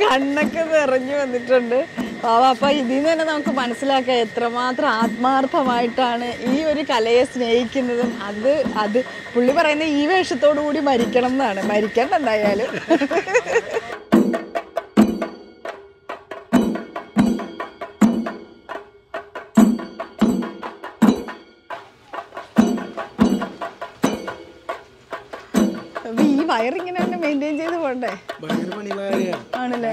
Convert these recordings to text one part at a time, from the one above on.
കണ്ണൊക്കെ നിറഞ്ഞു വന്നിട്ടുണ്ട്. അപ്പൊ ഇതിൽ നിന്ന് തന്നെ നമുക്ക് മനസ്സിലാക്കാം എത്രമാത്രം ആത്മാർത്ഥമായിട്ടാണ് ഈ ഒരു കലയെ സ്നേഹിക്കുന്നതും. അത് അത് പുള്ളി പറയുന്ന ഈ വേഷത്തോടു കൂടി മരിക്കണം എന്നാണ്. മരിക്കണ്ട എന്തായാലും. പോണ്ടേ? ആണല്ലേ?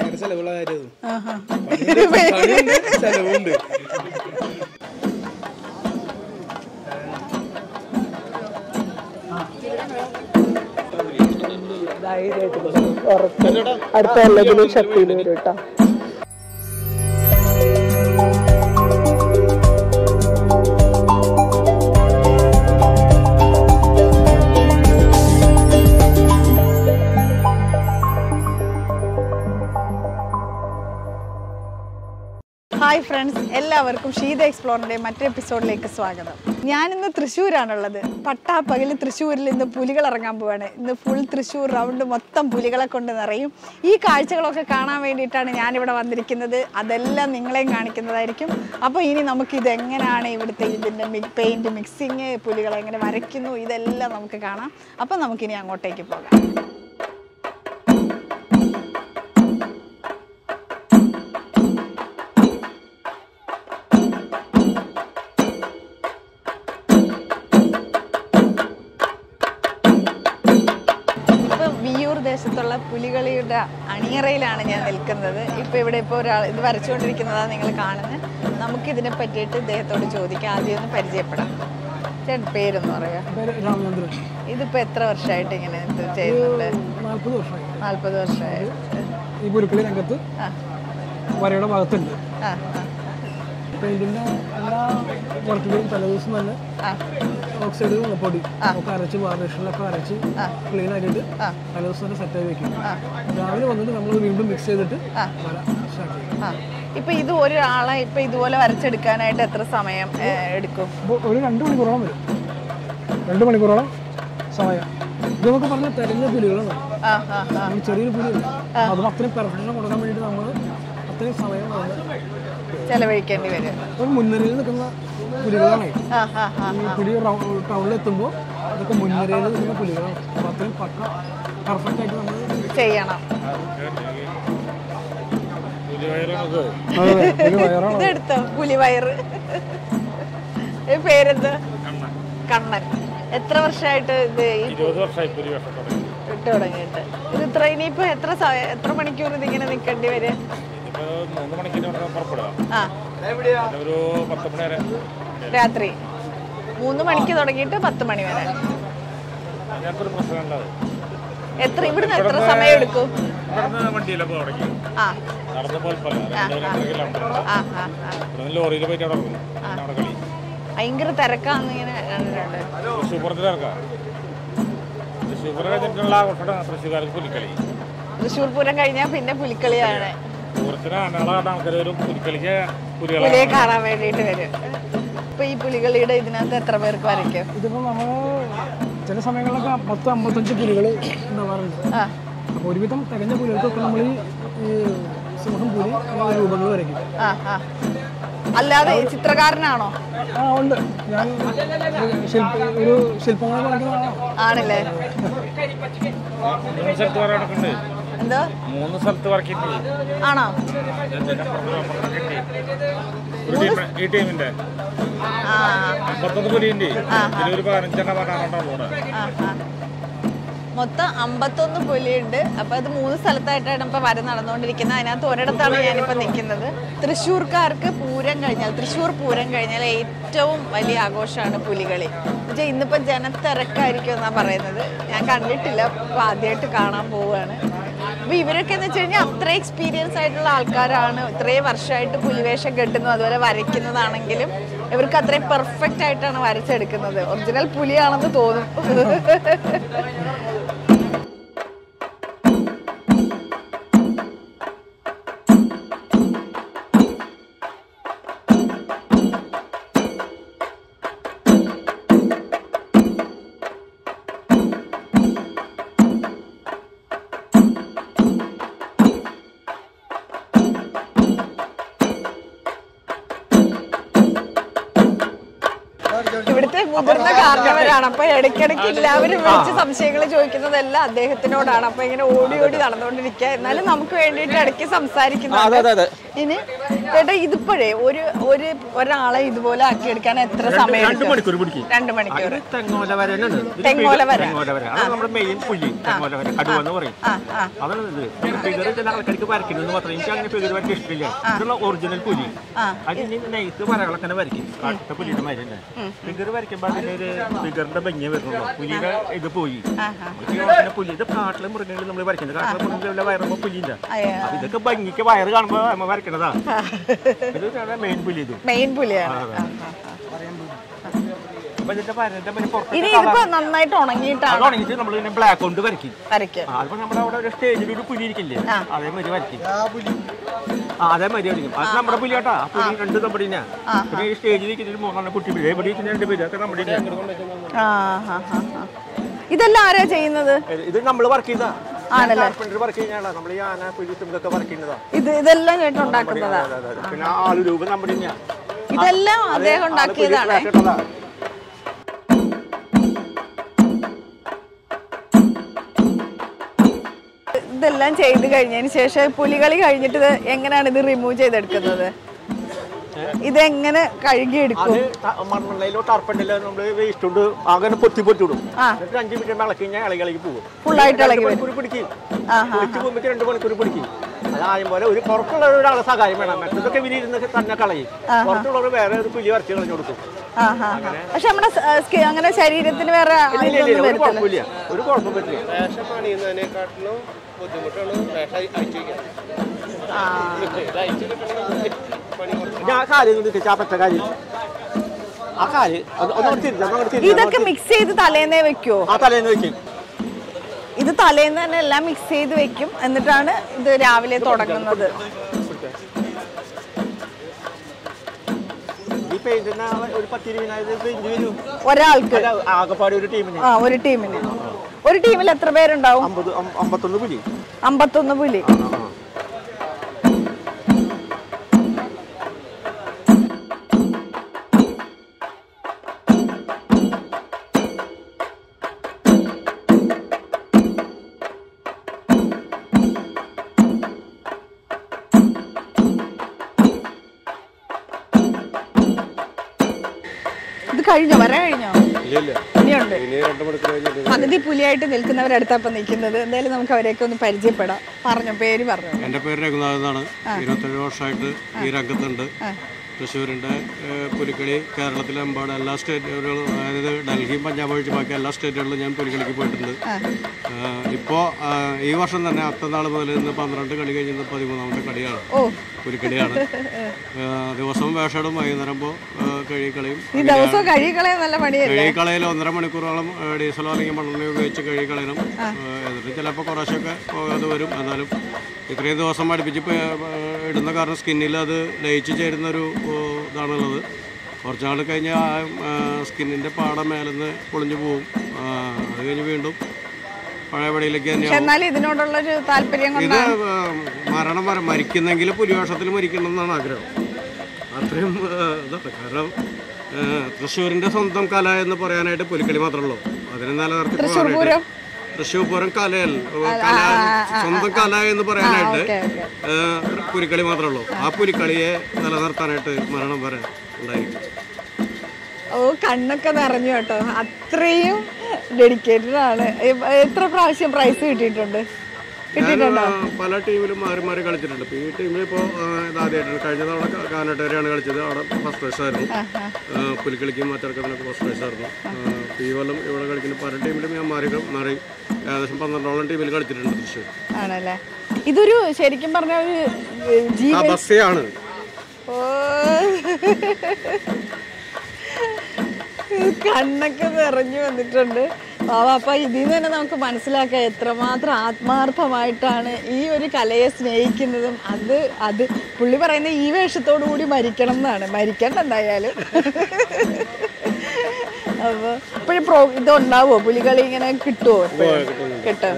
അടുത്ത എല്ലാത്തിലും ശക്തിയിൽ വരും കേട്ടോ. ഹായ് ഫ്രണ്ട്സ് എല്ലാവർക്കും ഷീത എക്സ്പ്ലോറിന്റെ മറ്റൊരു എപ്പിസോഡിലേക്ക് സ്വാഗതം. ഞാനിന്ന് തൃശ്ശൂരാണുള്ളത്. പട്ടാപ്പകൽ തൃശ്ശൂരിൽ ഇന്ന് പുലികൾ ഇറങ്ങാൻ പോവാണ്. ഇന്ന് ഫുൾ തൃശ്ശൂർ റൗണ്ട് മൊത്തം പുലികളെ കൊണ്ട് നിറയും. ഈ കാഴ്ചകളൊക്കെ കാണാൻ വേണ്ടിയിട്ടാണ് ഞാനിവിടെ വന്നിരിക്കുന്നത്. അതെല്ലാം നിങ്ങളെയും കാണിക്കുന്നതായിരിക്കും. അപ്പോൾ ഇനി നമുക്ക് ഇത് എങ്ങനെയാണ് ഇവിടുത്തെ ഇതിന്റെ മിക് പെയിന്റ് മിക്സിങ് പുലികളെങ്ങനെ വരയ്ക്കുന്നു? ഇതെല്ലാം നമുക്ക് കാണാം. അപ്പോൾ നമുക്കിനി അങ്ങോട്ടേക്ക് പോകാം. പുലികളിയുടെ അണിയറയിലാണ് ഞാൻ നിൽക്കുന്നത്. ഇപ്പൊ ഇവിടെ ഇപ്പോൾ ഒരാൾ ഇത് വരച്ചുകൊണ്ടിരിക്കുന്നതാണ് നിങ്ങൾ കാണുന്നത് നമുക്കിതിനെ പറ്റിയിട്ട് ഇദ്ദേഹത്തോട് ചോദിക്കാം. ആദ്യം ഒന്ന് പരിചയപ്പെടാം. ചേട്ടൻ പേരൊന്ന് പറയാം. പേര് രാമചന്ദ്രൻ. ഇതിപ്പോ എത്ര വർഷമായിട്ട് ഇങ്ങനെ ഇത് ചെയ്യുന്നുണ്ട്? നാൽപ്പത് വർഷമായി. ഈ പുരുക്കളി രംഗത്ത് ആ. വരയുടെ ഭാഗത്തുണ്ട്. പെയിന്റിന്റെ എല്ലാ വർക്കുകളും തലേദിവസം തന്നെ ആ. ഓക്സൈഡ് പൊടി. നമുക്ക് അരച്ച് വാർണിഷിലൊക്കെ അരച്ച് ക്ലീൻ ആക്കിയിട്ട് തലേദിവസം തന്നെ സെറ്റായി വെക്കും. രാവിലെ വന്നിട്ട് നമ്മൾ വീണ്ടും മിക്സ് ചെയ്തിട്ട് വര സ്റ്റാർട്ട് ചെയ്യും. ഇപ്പൊ ഇത് ഒരാളെ ഇപ്പൊ ഇതുപോലെ വരച്ചെടുക്കാനായിട്ട് എത്ര സമയം എടുക്കും? ഒരു രണ്ട് മണിക്കൂറോളം വരും. രണ്ട് മണിക്കൂറോളം സമയം. ഇതൊക്കെ പറഞ്ഞ തെരഞ്ഞ പുലികളാണ്. ചെറിയൊരു പുലിയുണ്ട് അതും അത്രയും പെർഫെക്ഷൻ കൊടുക്കാൻ വേണ്ടിയിട്ട് നമ്മൾ അത്രയും സമയം ചെലവഴിക്കേണ്ടി വരും. ഒരു മുൻനിരയിൽ നിൽക്കുന്ന പുലികളാണ്. ഈ പുലി ടൗണിൽ എത്തുമ്പോൾ അതൊക്കെ മുൻനിരയിൽ നിൽക്കുന്ന പുലികളാണ് അപ്പോൾ അത്രയും പക്ക പെർഫെക്റ്റ് ആയിട്ട് നമ്മൾ ചെയ്യണം. അതെ പുലി വയറാണ് ഇതെടുത്തോ? പുലിവയറ് ഈ പേരെന്ത്? കണ്ണൻ. എത്ര വർഷമായിട്ട് ഇത് ഇട്ട് തുടങ്ങിയിട്ട്? ഇത് ഇത്ര ഇനിയിപ്പോ എത്ര എത്ര മണിക്കൂർ ഇതിങ്ങനെ നിൽക്കേണ്ടി വരും? ഒരു പത്ത് മണി വരെ. രാത്രി. മൂന്ന് മണിക്ക് തുടങ്ങിയിട്ട് പത്ത് മണി വരെ. എത്ര? ഇവിടുന്ന് എത്ര സമയം എടുക്കും? ഭയങ്കര തിരക്കാന്ന് ഇങ്ങനെ തൃശ്ശൂർ പൂരം കഴിഞ്ഞാൽ പിന്നെ പുലിക്കളിയാണ്. കാണാൻ വേണ്ടിയിട്ട് വരും. ഇപ്പൊ ഈ പുലികളിയുടെ ഇതിനകത്ത് എത്ര പേർക്ക് വരയ്ക്കും? ഇതിപ്പോ നമ്മൾ ചില സമയങ്ങളിലൊക്കെ പത്ത് അമ്പത്തഞ്ച് പുലികൾ ഉണ്ടാവാറുണ്ട്. അപ്പൊ ഒരുവിധം തികഞ്ഞ പുലികൾക്കൊക്കെ നമ്മൾ ഈ സിംഹം പുലി രൂപങ്ങൾ വരയ്ക്കും. അല്ലാതെ ചിത്രകാരനാണോ? ആ ഉണ്ട്. ഞാൻ ഒരു ശില്പ ഒരു ശില്പങ്ങൾ ആണല്ലേ എന്തോ? മൂന്ന് സ്ഥലത്ത് വർക്ക് ആണോ? ഈ ടീമിന്റെ അമ്പത്തൊന്ന് പുലിയുണ്ട് ഇതിലൊരു പതിനഞ്ചെണ്ണം മൊത്തം അമ്പത്തൊന്ന് പുലിയുണ്ട് അപ്പൊ അത് മൂന്ന് സ്ഥലത്തായിട്ടാണ് ഇപ്പൊ വര നടന്നുകൊണ്ടിരിക്കുന്നത്. അതിനകത്ത് ഒരിടത്താണ് ഞാനിപ്പോ നിൽക്കുന്നത്. തൃശ്ശൂർക്കാർക്ക് പൂരം കഴിഞ്ഞാൽ തൃശ്ശൂർ പൂരം കഴിഞ്ഞാൽ ഏറ്റവും വലിയ ആഘോഷമാണ് പുലികളി. പക്ഷെ ഇന്നിപ്പോ ജനത്തിരക്കായിരിക്കും എന്നാ പറയുന്നത്. ഞാൻ കണ്ടിട്ടില്ല. അപ്പൊ ആദ്യമായിട്ട് കാണാൻ പോവുകയാണ്. അപ്പൊ ഇവരൊക്കെ എന്ന് വെച്ച് കഴിഞ്ഞാൽ അത്ര എക്സ്പീരിയൻസ് ആയിട്ടുള്ള ആൾക്കാരാണ്. ഇത്രയും വർഷമായിട്ട് പുലിവേഷം കെട്ടുന്നു അതുപോലെ വരയ്ക്കുന്നതാണെങ്കിലും ഇവർക്ക് അത്രയും പെർഫെക്റ്റ് ആയിട്ടാണ് വരച്ചെടുക്കുന്നത്. ഒറിജിനൽ പുലിയാണെന്ന് തോന്നും. ഇടയ്ക്കിടയ്ക്ക് എല്ലാവരും വിളിച്ച് സംശയങ്ങൾ ചോദിക്കുന്നതെല്ലാം അദ്ദേഹത്തിനോടാണ്. അപ്പൊ ഇങ്ങനെ ഓടി ഓടി നടന്നുകൊണ്ടിരിക്കുക. എന്നാലും നമുക്ക് വേണ്ടിയിട്ട് ഇടയ്ക്ക് സംസാരിക്കുന്നത് ഇനി ചേട്ടാ ഇതിപ്പോഴേ ഒരു ഒരു ഒരാളെ ഇതുപോലെ ആക്കിയെടുക്കാൻ എത്ര സമയം രണ്ട്? മണിക്കൂർ പിടിക്കും. രണ്ട് മണിക്കൂർ. തെങ്ങോല തെങ്ങോല വര. തെങ്ങോല നമ്മുടെ മെയിൻ പുല്ലി തെങ്ങോല വര കടുവ എന്ന് പറയും. അതാണ് ഇത്. ഫിഗർ ചില ആൾക്കാർക്ക് വരയ്ക്കുന്നത് മാത്രം. എനിക്ക് അങ്ങനെ ഫിഗർ വരയ്ക്കാൻ ഇഷ്ടമില്ല. ഇതുള്ള ഒറിജിനൽ പുലി. ആ. അത് ഇനി നൈസ് വരകളൊക്കെ തന്നെ വരയ്ക്കും. കാട്ടത്തെ പുലിയുടെ മരുന്ന് ഫിഗർ വരയ്ക്കുമ്പോൾ അതിനൊരു ഫിഗറിന്റെ ഭംഗി വരുന്നുള്ളൂ. പുലിയുടെ ഇത് പോയി. പുലി. ഇത് കാട്ടിലെ മൃഗങ്ങളിൽ നമ്മൾ വരയ്ക്കുന്നത്. കാട്ടിലെ മൃഗങ്ങളിലെ വയറുമ്പോൾ. അപ്പൊ ഇതൊക്കെ ഭംഗിക്ക് വയറ് കാണുമ്പോൾ നമ്മൾ വരയ്ക്കണതാ ഇത് മെയിൻ പുലി മെയിൻ പുലിയാണ് ഇനി ഇതിപ്പോ നന്നായിട്ട് ഉണങ്ങിയിട്ടാണ്. ഉണങ്ങിയിട്ട് നമ്മൾ പിന്നെ ബ്ലാക്ക് കൊണ്ട് വരയ്ക്കും. അതിപ്പോ നമ്മുടെ അവിടെ ഒരു സ്റ്റേജിൽ ഒരു പുലി ഇരിക്കില്ലേ? അതേമാതിരി വരയ്ക്കും. ആ അതേമാതിരി വരയ്ക്കും. അത് നമ്മുടെ പുലി കേട്ടാ? ആ പുലി രണ്ട് നമ്മുടെ തന്നെയാ. പിന്നെ ഈ സ്റ്റേജിൽ ഇരിക്കുന്ന ഒരു മൂന്നെണ്ണം കുട്ടി പുലി. ഇവിടെ ഇരിക്കുന്ന രണ്ട് അതൊക്കെ നമ്മുടെ. ഇതെല്ലാം ആരാ ചെയ്യുന്നത്? ഇത് ഇത് നമ്മൾ വർക്ക് ചെയ്താ ആണല്ലേ? ഇത് ഇതെല്ലാം ചേട്ടൻ ഉണ്ടാക്കുന്നതാ. അതെ, അതെ, അതെ. പിന്നെ ആൾ രൂപം നമ്മുടെ ഇതെല്ലാം അദ്ദേഹം ഉണ്ടാക്കിയതാണ്. ഇതെല്ലാം ചെയ്ത് കഴിഞ്ഞതിന് ശേഷം പുലികളി കഴിഞ്ഞിട്ട് എങ്ങനെയാണ് ഇത് റിമൂവ് ചെയ്തെടുക്കുന്നത്? ഇതെങ്ങനെ കഴുകിയെടുക്കും? മണ്ണെണ്ണയിലോ ടർപ്പണ്ടിലോ നമ്മൾ വേസ്റ്റ് കൊണ്ട് പൊത്തി പൊത്തി വിടും എന്നിട്ട് അഞ്ച് മിനിറ്റ് ഇളക്കി കഴിഞ്ഞാൽ ഇളകി ഇളകി പോകും ഫുള്ളായിട്ട് ഇളകി പിടിക്കും. രണ്ട് മണിക്കൂർ പിടിക്കും. അതായും പോലെ ഒരു പുറത്തുള്ള ഒരാളെ സഹായം വേണം. മറ്റൊക്കെ വിരിയിരുന്നൊക്കെ തന്നെ കളയും. പുറത്തുള്ളവർ വേറെ ഒരു പുലി വരച്ച് കളഞ്ഞു കൊടുക്കും. പക്ഷെ നമ്മുടെ അങ്ങനെ ശരീരത്തിന് വേറെ ഒരു കുഴപ്പം പറ്റില്ല. റേഷൻ പണിയുന്നതിനെക്കാട്ടിലും ബുദ്ധിമുട്ടാണ് റേഷൻ അയച്ചു ആ ഞാൻ കാര്യം. കാര്യം കാര്യം ഇതൊക്കെ മിക്സ് ചെയ്ത് തലേന്നേ വെക്കുവോ ആ തലേന്ന് വെക്കും. ഇത് തലേന്ന് തന്നെ എല്ലാം മിക്സ് ചെയ്ത് വെക്കും. എന്നിട്ടാണ് ഇത് രാവിലെ തുടങ്ങുന്നത്. ഒരാൾക്ക്. ആകെപ്പാടെ ഒരു ടീമിന്. ആ ഒരു ടീമിന്. ഒരു ടീമിൽ എത്ര പേരുണ്ടാവും? അമ്പത്തൊന്ന് പുലി. അമ്പത്തൊന്ന് പുലി. പകുതി പുലിയായിട്ട് നിൽക്കുന്നവരടുത്താ ഇപ്പൊ നിൽക്കുന്നത്. എന്തായാലും നമുക്ക് അവരെയൊക്കെ ഒന്ന് പരിചയപ്പെടാം. പറഞ്ഞു പേര് പറഞ്ഞു. എന്റെ പേര് രഘുനാഥ് എന്നാണ്. ഇരുപത്തേഴ് വർഷമായിട്ട് ഈ രംഗത്തുണ്ട്. തൃശ്ശൂരിന്റെ പുലിക്കളി കേരളത്തിലെമ്പാട് എല്ലാ സ്റ്റേറ്റുകളിലും അതായത് ഡൽഹിയും പഞ്ചാബ് ഒഴിച്ച് ബാക്കി എല്ലാ സ്റ്റേറ്റുകളിലും ഞാൻ പുലിക്കളിക്ക് പോയിട്ടുണ്ട്. ഇപ്പോൾ ഏഹ്, ഈ വർഷം തന്നെ അത്തനാൾ മുതൽ ഇന്ന് പന്ത്രണ്ട് കളി കഴിഞ്ഞ് പതിമൂന്നാമത്തെ കളിയാണ്. ഒരു കളിയാണ്. ദിവസവും വേഷടും വൈകുന്നേരം നല്ല പണിയല്ലേ? കഴുകിക്കളയിൽ ഒന്നര മണിക്കൂറോളം ഡീസലോ അല്ലെങ്കിൽ മണ്ണെണ്ണയോ ഉപയോഗിച്ച് കഴുകിക്കളയണം എന്നിട്ട് ചിലപ്പോൾ കുറേശ്ശൊക്കെ പോകാതെ വരും. എന്നാലും ഇത്രയും ദിവസം അടുപ്പിച്ച് ഇപ്പൊ, ഇടുന്ന കാരണം സ്കിന്നിൽ അത് ലയിച്ചു ചേരുന്ന ഒരു ഇതാണുള്ളത്. കുറച്ച് നാൾ കഴിഞ്ഞ് ആ സ്കിന്നിന്റെ പാട മേലെന്ന് പൊളിഞ്ഞു പോവും. അത് കഴിഞ്ഞ് വീണ്ടും പഴയ പടിയിലേക്ക് പക്ഷെ തന്നെയാവും എന്നാലും ഇതിനോടുള്ളൊരു താല്പര്യം ഇത് മരണം വരെ മരിക്കുന്നെങ്കിൽ പുലിവേഷത്തിൽ മരിക്കണം എന്നാണ് ആഗ്രഹം. അത്രയും ഇതാണ് കാരണം തൃശ്ശൂരിന്റെ സ്വന്തം കല എന്ന് പറയാനായിട്ട് പുലിക്കളി മാത്രമേ ഉള്ളൂ അതിന് നിലനിർത്തി തൃശ്ശൂർ പൂരം? കലയല്ല കല സ്വന്തം കല എന്ന് പറയാനായിട്ട് പുലിക്കളി മാത്രമേ ഉള്ളൂ ആ പുലിക്കളിയെ നിലനിർത്താനായിട്ട് മരണം വരെ ഉണ്ടായിരിക്കും. ഓ കണ്ണൊക്കെ നിറഞ്ഞു കേട്ടോ. അത്രയും ഡെഡിക്കേറ്റഡ് ആണ്. എത്ര പ്രാവശ്യം പ്രൈസ് കിട്ടിയിട്ടുണ്ട്? പല ടീമിലും മാറി മാറി കളിച്ചിട്ടുണ്ട്. ഇപ്പൊ ഈ ടീമിൽ ഇപ്പോൾ ഇതാദ്യമായിട്ടാണ് കഴിഞ്ഞ തവണ ക- കാനട്ടേരെയാണ് കളിച്ചത്. അവിടെ ഫസ്റ്റ് പ്രൈസ് ആയിരുന്നു. പുലിക്കളിക്കും മറ്റൊക്കെ ഫസ്റ്റ് പ്രൈസ് ആയിരുന്നു. ഇപ്പൊ ഈ കൊല്ലം ഇവിടെ കളിക്കുന്ന പല ടീമിലും ഞാൻ മാറി മാറി ഏകദേശം പന്ത്രണ്ടോളം ടീമിൽ കളിച്ചിട്ടുണ്ട് തൃശ്ശൂർ. ആണല്ലേ? ഇതൊരു ശരിക്കും പറഞ്ഞ ഒരു ബസ്സേ ആണ് ഓ. കണ്ണൊക്കെ നിറഞ്ഞു വന്നിട്ടുണ്ട്. അപ്പൊ ഇതിൽ നിന്ന് തന്നെ നമുക്ക് മനസ്സിലാക്കാം എത്രമാത്രം ആത്മാർത്ഥമായിട്ടാണ് ഈ ഒരു കലയെ സ്നേഹിക്കുന്നതും. അത് അത് പുള്ളി പറയുന്ന ഈ വേഷത്തോടു കൂടി മരിക്കണം എന്നാണ്. മരിക്കണ്ട എന്തായാലും. അപ്പൊ ഇപ്പോഴും പ്രോ ഇതുണ്ടാവോ? പുലികളി ഇങ്ങനെ കിട്ടുമോ കിട്ടും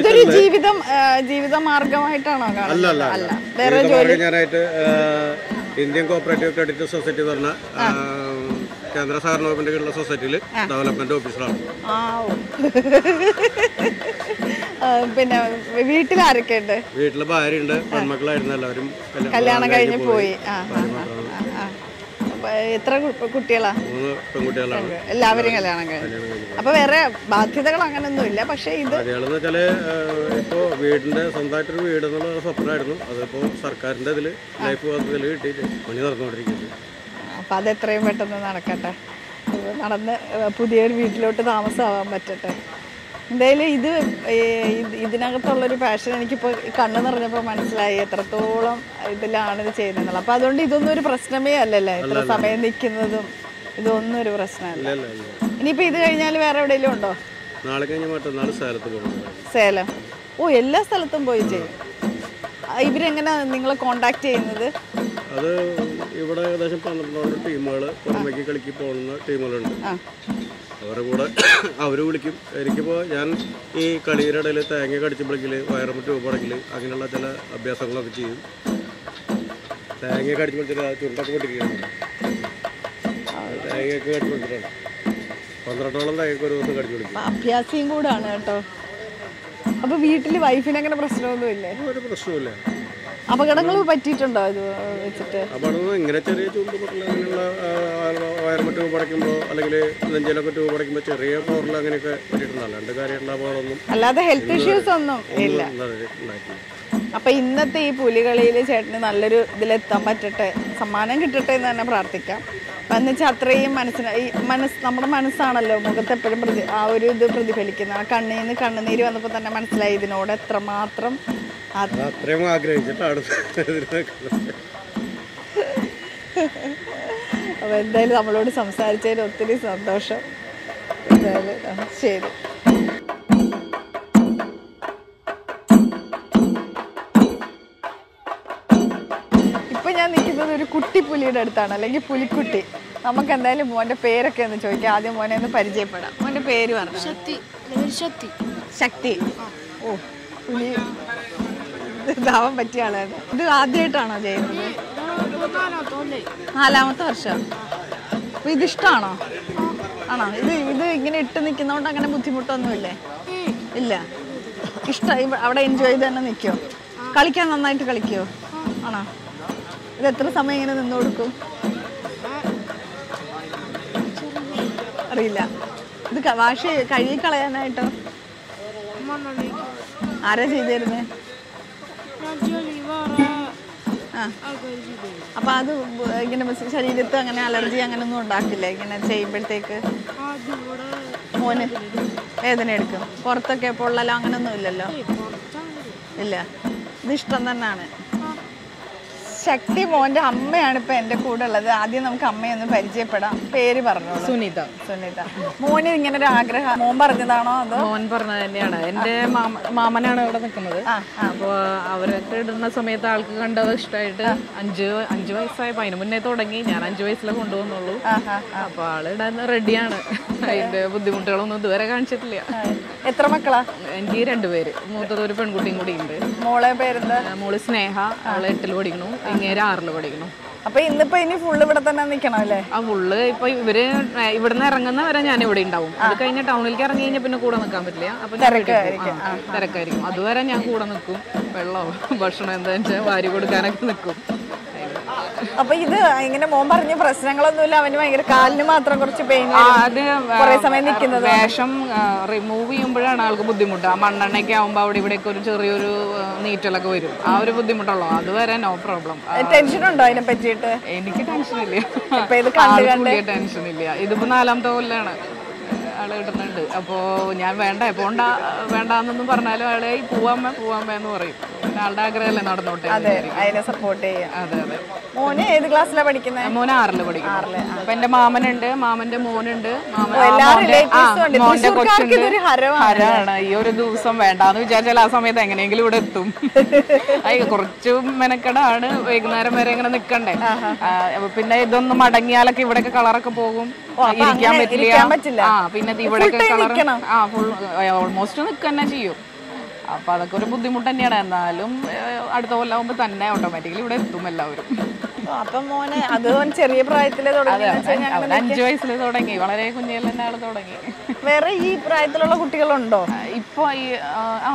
ഇതൊരു ജീവിതം ജീവിത മാർഗമായിട്ടാണോ അല്ല അല്ല വേറെ ജോലി? ഇന്ത്യൻ കോപ്പറേറ്റീവ് ക്രെഡിറ്റ് സൊസൈറ്റി എന്ന് പറഞ്ഞ കേന്ദ്ര സഹകരണ വകുപ്പിന്റെ കീഴിലുള്ള സൊസൈറ്റിയിൽ ഡെവലപ്മെന്റ് ഓഫീസറാണ്. പിന്നെ വീട്ടിൽ ആരൊക്കെ ഉണ്ട്? വീട്ടിൽ ഭാര്യ ഉണ്ട് പെൺമക്കളായിരുന്നു എല്ലാവരും കല്യാണം കഴിഞ്ഞ് പോയി. എത്ര കുട്ടികളാ? മൂന്ന് പെൺകുട്ടികളാണ്. എല്ലാവരും കല്യാണം കഴിഞ്ഞു. അപ്പൊ വേറെ ബാധ്യതകൾ അങ്ങനൊന്നും ഇല്ല. പക്ഷെ ഇത് വെച്ചാൽ ഇപ്പോ വീടിന്റെ സ്വന്തമായിട്ടൊരു വീട് എന്നുള്ള സ്വപ്നമായിരുന്നു. അതിപ്പോ സർക്കാരിന്റെ ഇതിൽ ലൈഫ് പദ്ധതിയിൽ കിട്ടിയിട്ട് പണി നടന്നുകൊണ്ടിരിക്കുന്നത് അപ്പൊ അത് എത്രയും പെട്ടെന്ന് നടക്കട്ടെ. നടന്ന് പുതിയൊരു വീട്ടിലോട്ട് താമസമാവാൻ പറ്റട്ടെ. എന്തായാലും ഇത് ഇതിനകത്തുള്ളൊരു പാഷൻ എനിക്കിപ്പോൾ കണ്ണു നിറഞ്ഞപ്പോൾ മനസ്സിലായി എത്രത്തോളം ഇതിലാണ് ഇത് ചെയ്യുന്നത് അപ്പോൾ അതുകൊണ്ട് ഇതൊന്നും ഒരു പ്രശ്നമേ അല്ലല്ലേ? ഇത്ര സമയം നിൽക്കുന്നതും ഇതൊന്നും ഒരു പ്രശ്നമല്ല. ഇനിയിപ്പോൾ ഇത് കഴിഞ്ഞാൽ വേറെ എവിടെയെങ്കിലും ഉണ്ടോ? നാളെ കഴിഞ്ഞ് മറ്റന്നാൾ സേലം. ഓ എല്ലാ സ്ഥലത്തും പോയി ചെയ്യും. ഇവരെങ്ങനെ നിങ്ങളെ കോണ്ടാക്ട് ചെയ്യുന്നത്? അത് ഇവിടെ ഏകദേശം പന്ത്രണ്ടോളം ടീമുകൾ പുറമേക്ക് കളിക്ക് പോകുന്ന ടീമുകളുണ്ട്. അവരുടെ കൂടെ അവർ വിളിക്കും. എനിക്കിപ്പോൾ ഞാൻ ഈ കളിയുടെ ഇടയിൽ തേങ്ങ കടിച്ചപ്പോഴെങ്കിൽ വയറമ്പ് ട്യൂബടക്കിൽ അങ്ങനെയുള്ള ചില അഭ്യാസങ്ങളൊക്കെ ചെയ്യും. തേങ്ങ കടിച്ചപ്പോഴത്തേക്ക് ചുരുണ്ടൊക്കെ ചുണ്ടൊക്കെ പൊട്ടിക്കുകയാണ്. തേങ്ങയൊക്കെ കടിച്ചു പന്ത്രണ്ടോളം തേങ്ങയൊക്കെ ഒരു ദിവസം കടിച്ചു അപ്പൊ അഭ്യാസിയും കൂടാണ് കേട്ടോ. അപ്പൊ വീട്ടിൽ വൈഫിന് അങ്ങനെ പ്രശ്നമൊന്നുമില്ലേ? ഒരു പ്രശ്നമില്ല അപകടങ്ങൾ പറ്റിയിട്ടുണ്ടോ ഇത് വെച്ചിട്ട്? ഇങ്ങനെ ചെറിയ ചൂണ്ട് പൊട്ടൽ അങ്ങനെയുള്ള വയറമ്പ് ട്യൂബ് അടയ്ക്കുമ്പോൾ അല്ലെങ്കിൽ നെഞ്ചിലൊക്കെ ട്യൂബ് അടയ്ക്കുമ്പോൾ ചെറിയ പവറിൽ അങ്ങനെയൊക്കെ പറ്റിയിട്ടുണ്ട്. അല്ലാണ്ട് കാര്യമുള്ള അപകടമൊന്നും അല്ലാതെ ഹെൽത്ത് ഇഷ്യൂസ് ഒന്നും ഇല്ല. അപ്പൊ ഇന്നത്തെ ഈ പുലികളിയിൽ ചേട്ടന് നല്ലൊരു ഇതിലെത്താൻ പറ്റട്ടെ സമ്മാനം കിട്ടട്ടെ എന്ന് തന്നെ പ്രാർത്ഥിക്കാം. എന്ന് വെച്ചാൽ അത്രയും മനസ്സിന് ഈ മനസ്സ് നമ്മുടെ മനസ്സാണല്ലോ മുഖത്ത് എപ്പോഴും പ്രതി ആ ഒരു ഇത് പ്രതിഫലിക്കുന്നത്. ആ കണ്ണിൽ നിന്ന് കണ്ണുനീര് വന്നപ്പോൾ തന്നെ മനസ്സിലായി ഇതിനോട് എത്രമാത്രം അത്രയും ആഗ്രഹിച്ചിട്ടാണ് ഇതിന് നിൽക്കുന്നത്. അപ്പൊ എന്തായാലും നമ്മളോട് സംസാരിച്ചതിൽ ഒത്തിരി സന്തോഷം. എന്തായാലും ശരി. ഇപ്പൊ ഞാൻ നിൽക്കുന്നത് ഒരു കുട്ടി പുലിയുടെ അടുത്താണ് അല്ലെങ്കിൽ പുലിക്കുട്ടി. നമുക്ക് എന്തായാലും മോന്റെ പേരൊക്കെ ഒന്ന് ചോദിക്കാം. ആദ്യം മോനെ ഒന്ന് പരിചയപ്പെടാം. മോന്റെ പേര് പറഞ്ഞു? ശക്തി. ശക്തി. ഓ പുലി ഇതാവാൻ പറ്റിയ ആളാണ് ഇത് ആദ്യമായിട്ടാണോ ചെയ്യുന്നത്? നാലാമത്തെ വർഷം. അപ്പൊ ഇത് ഇഷ്ടമാണോ ആണോ? ഇത് ഇത് ഇങ്ങനെ ഇട്ട് നിൽക്കുന്നതുകൊണ്ട് അങ്ങനെ ബുദ്ധിമുട്ടൊന്നുമില്ലേ? ഇല്ല. ഇഷ്ടം അവിടെ എൻജോയ് ചെയ്ത് തന്നെ നിൽക്കോ കളിക്കാൻ നന്നായിട്ട് കളിക്കോ? ആണോ? ഇത് എത്ര സമയം ഇങ്ങനെ നിന്ന് കൊടുക്കും? അറിയില്ല. ഇത് വാഷ് കഴുകി കളയാനായിട്ടോ ആരാ ചെയ്തിരുന്നേ? അപ്പൊ അത് ഇങ്ങനെ ശരീരത്ത് അങ്ങനെ അലർജി അങ്ങനെ ഒന്നും ഉണ്ടാക്കില്ല. ഇങ്ങനെ ചെയ്യുമ്പോഴത്തേക്ക് മോന് വേദന എടുക്കും. പുറത്തൊക്കെ പൊള്ളലോ അങ്ങനൊന്നും ഇല്ലല്ലോ? ഇല്ല. ഇത് ഇഷ്ടം തന്നെയാണ് ശക്തി മോന്റെ അമ്മയാണ് ഇപ്പൊ എന്റെ കൂടെ ഉള്ളത്. ആദ്യം നമുക്ക് അമ്മയൊന്ന് പരിചയപ്പെടാം. പേര് പറഞ്ഞു സുനിത. സുനിത. മോന് ഇങ്ങനെ ഒരു ആഗ്രഹം. മോൻ പറഞ്ഞതാണോ അതോ? മോൻ പറഞ്ഞത് തന്നെയാണ്. എന്റെ മാമനാണ് ഇവിടെ നിൽക്കുന്നത്. അപ്പോൾ അപ്പൊ അവരൊക്കെ ഇടുന്ന സമയത്ത് ആൾക്ക് കണ്ടത് ഇഷ്ടമായിട്ട് അഞ്ച് അഞ്ച് വയസ്സായപ്പോ അതിന് മുന്നേ തുടങ്ങി. ഞാൻ അഞ്ചു വയസ്സിലെ കൊണ്ടുവന്നുള്ളൂ. അപ്പോൾ അപ്പൊ ആൾ ഇടാൻ റെഡിയാണ് അതിന്റെ ബുദ്ധിമുട്ടുകളൊന്നും ഇതുവരെ കാണിച്ചിട്ടില്ല. എത്ര മക്കളാ? എനിക്ക് രണ്ടുപേര്. മൂത്തത് ഒരു പെൺകുട്ടിയും കൂടി ഉണ്ട്. മോളെ പേരെന്താ? മോൾ സ്നേഹ. അവൾ എട്ടിൽ പഠിക്കണു ഇങ്ങേര് ആറിൽ പഠിക്കണു അപ്പൊ ഇന്നിപ്പോ ഇനി ഫുള്ള് ഇവിടെ തന്നെ നിക്കണം അല്ലേ? ആ ഫുള്ള് ഇപ്പൊ ഇവർ ഇവിടുന്ന് ഇറങ്ങുന്ന വരെ ഞാൻ ഇവിടെ ഉണ്ടാവും. അത് കഴിഞ്ഞ ടൗണിലേക്ക് ഇറങ്ങി കഴിഞ്ഞാൽ പിന്നെ കൂടെ നിൽക്കാൻ പറ്റില്ല. അപ്പൊ തിരക്കായിരിക്കും. തിരക്കായിരിക്കും. അതുവരെ ഞാൻ കൂടെ നിൽക്കും വെള്ളമോ ഭക്ഷണം എന്താ വെച്ചാൽ വാരി കൊടുക്കാനൊക്കെ നിൽക്കും അപ്പൊ ഇത് ഇങ്ങനെ മോൻ പറഞ്ഞ പ്രശ്നങ്ങളൊന്നുമില്ല. അവന് ഭയങ്കര കാലിന് മാത്രം കുറച്ച് പെയിൻ അത് കുറെ സമയം നിൽക്കുന്നത് വേഷം റിമൂവ് ചെയ്യുമ്പോഴാണ് ആൾക്ക് ബുദ്ധിമുട്ട്. ആ മണ്ണെണ്ണയ്ക്ക് ആവുമ്പോൾ അവിടെ ഇവിടെ ഒരു ചെറിയൊരു നീറ്റലൊക്കെ വരും. ആ ഒരു ബുദ്ധിമുട്ടുള്ളൂ. അതുവരെ നോ പ്രോബ്ലം ടെൻഷൻ ഉണ്ടോ അതിനെ പറ്റിയിട്ട്? എനിക്ക് ടെൻഷൻ ഇല്ല. ടെൻഷൻ ഇല്ല. ഇതിപ്പോ നാലാമത്തെ കൊല്ലാണ്. ആൾ ഇടുന്നുണ്ട് അപ്പോൾ ഞാൻ വേണ്ട പോണ്ട വേണ്ടാന്നൊന്നും പറഞ്ഞാലും ആളെ പോവാമ്മ പോവാമ്മ എന്ന് പറയും. പിന്നെ ആളുടെ ആഗ്രഹമല്ലേ നടന്നോട്ടെ അതെ. അതിനെ സപ്പോർട്ട് ചെയ്യാം. അതെ അതെ. മോന് ഏത് ക്ലാസ്സിലാണ് പഠിക്കുന്നത് മോൻ ആറിൽ പഠിക്കും അപ്പൊ എന്റെ മാമനുണ്ട് മാമന്റെ മോനുണ്ട്. മോന്റെ- കൊച്ചുണ്ട്. ഹരമാണ്. ഈ ഒരു ദിവസം വേണ്ടാന്ന് വിചാരിച്ചാൽ ആ സമയത്ത് എങ്ങനെയെങ്കിലും ഇവിടെ എത്തും. കുറച്ചു കുറച്ച് മെനക്കെടാണ്. വൈകുന്നേരം വരെ ഇങ്ങനെ നിക്കണ്ടേ. പിന്നെ ഇതൊന്നും മടങ്ങിയാലൊക്കെ ഇവിടെയൊക്കെ കളറൊക്കെ പോകും. ഇരിക്കാൻ. പറ്റില്ല. ആ പിന്നെ ആ ഓൾമോസ്റ്റ് നിൽക്കുക തന്നെ ചെയ്യും. അപ്പൊ അതൊക്കെ ഒരു ബുദ്ധിമുട്ട് തന്നെയാണ്. എന്നാലും അടുത്ത കൊല്ലം ആകുമ്പോ തന്നെ ഓട്ടോമാറ്റിക്കലി ഇവിടെ എത്തും എല്ലാവരും. അപ്പൊ മോനെ അത് ചെറിയ പ്രായത്തിലെ തുടങ്ങി അഞ്ചു വയസ്സിൽ തുടങ്ങി. വളരെ കുഞ്ഞിൽ തന്നെ ആൾ തുടങ്ങി. വേറെ ഈ പ്രായത്തിലുള്ള കുട്ടികളുണ്ടോ? ഇപ്പൊ ഈ ആ,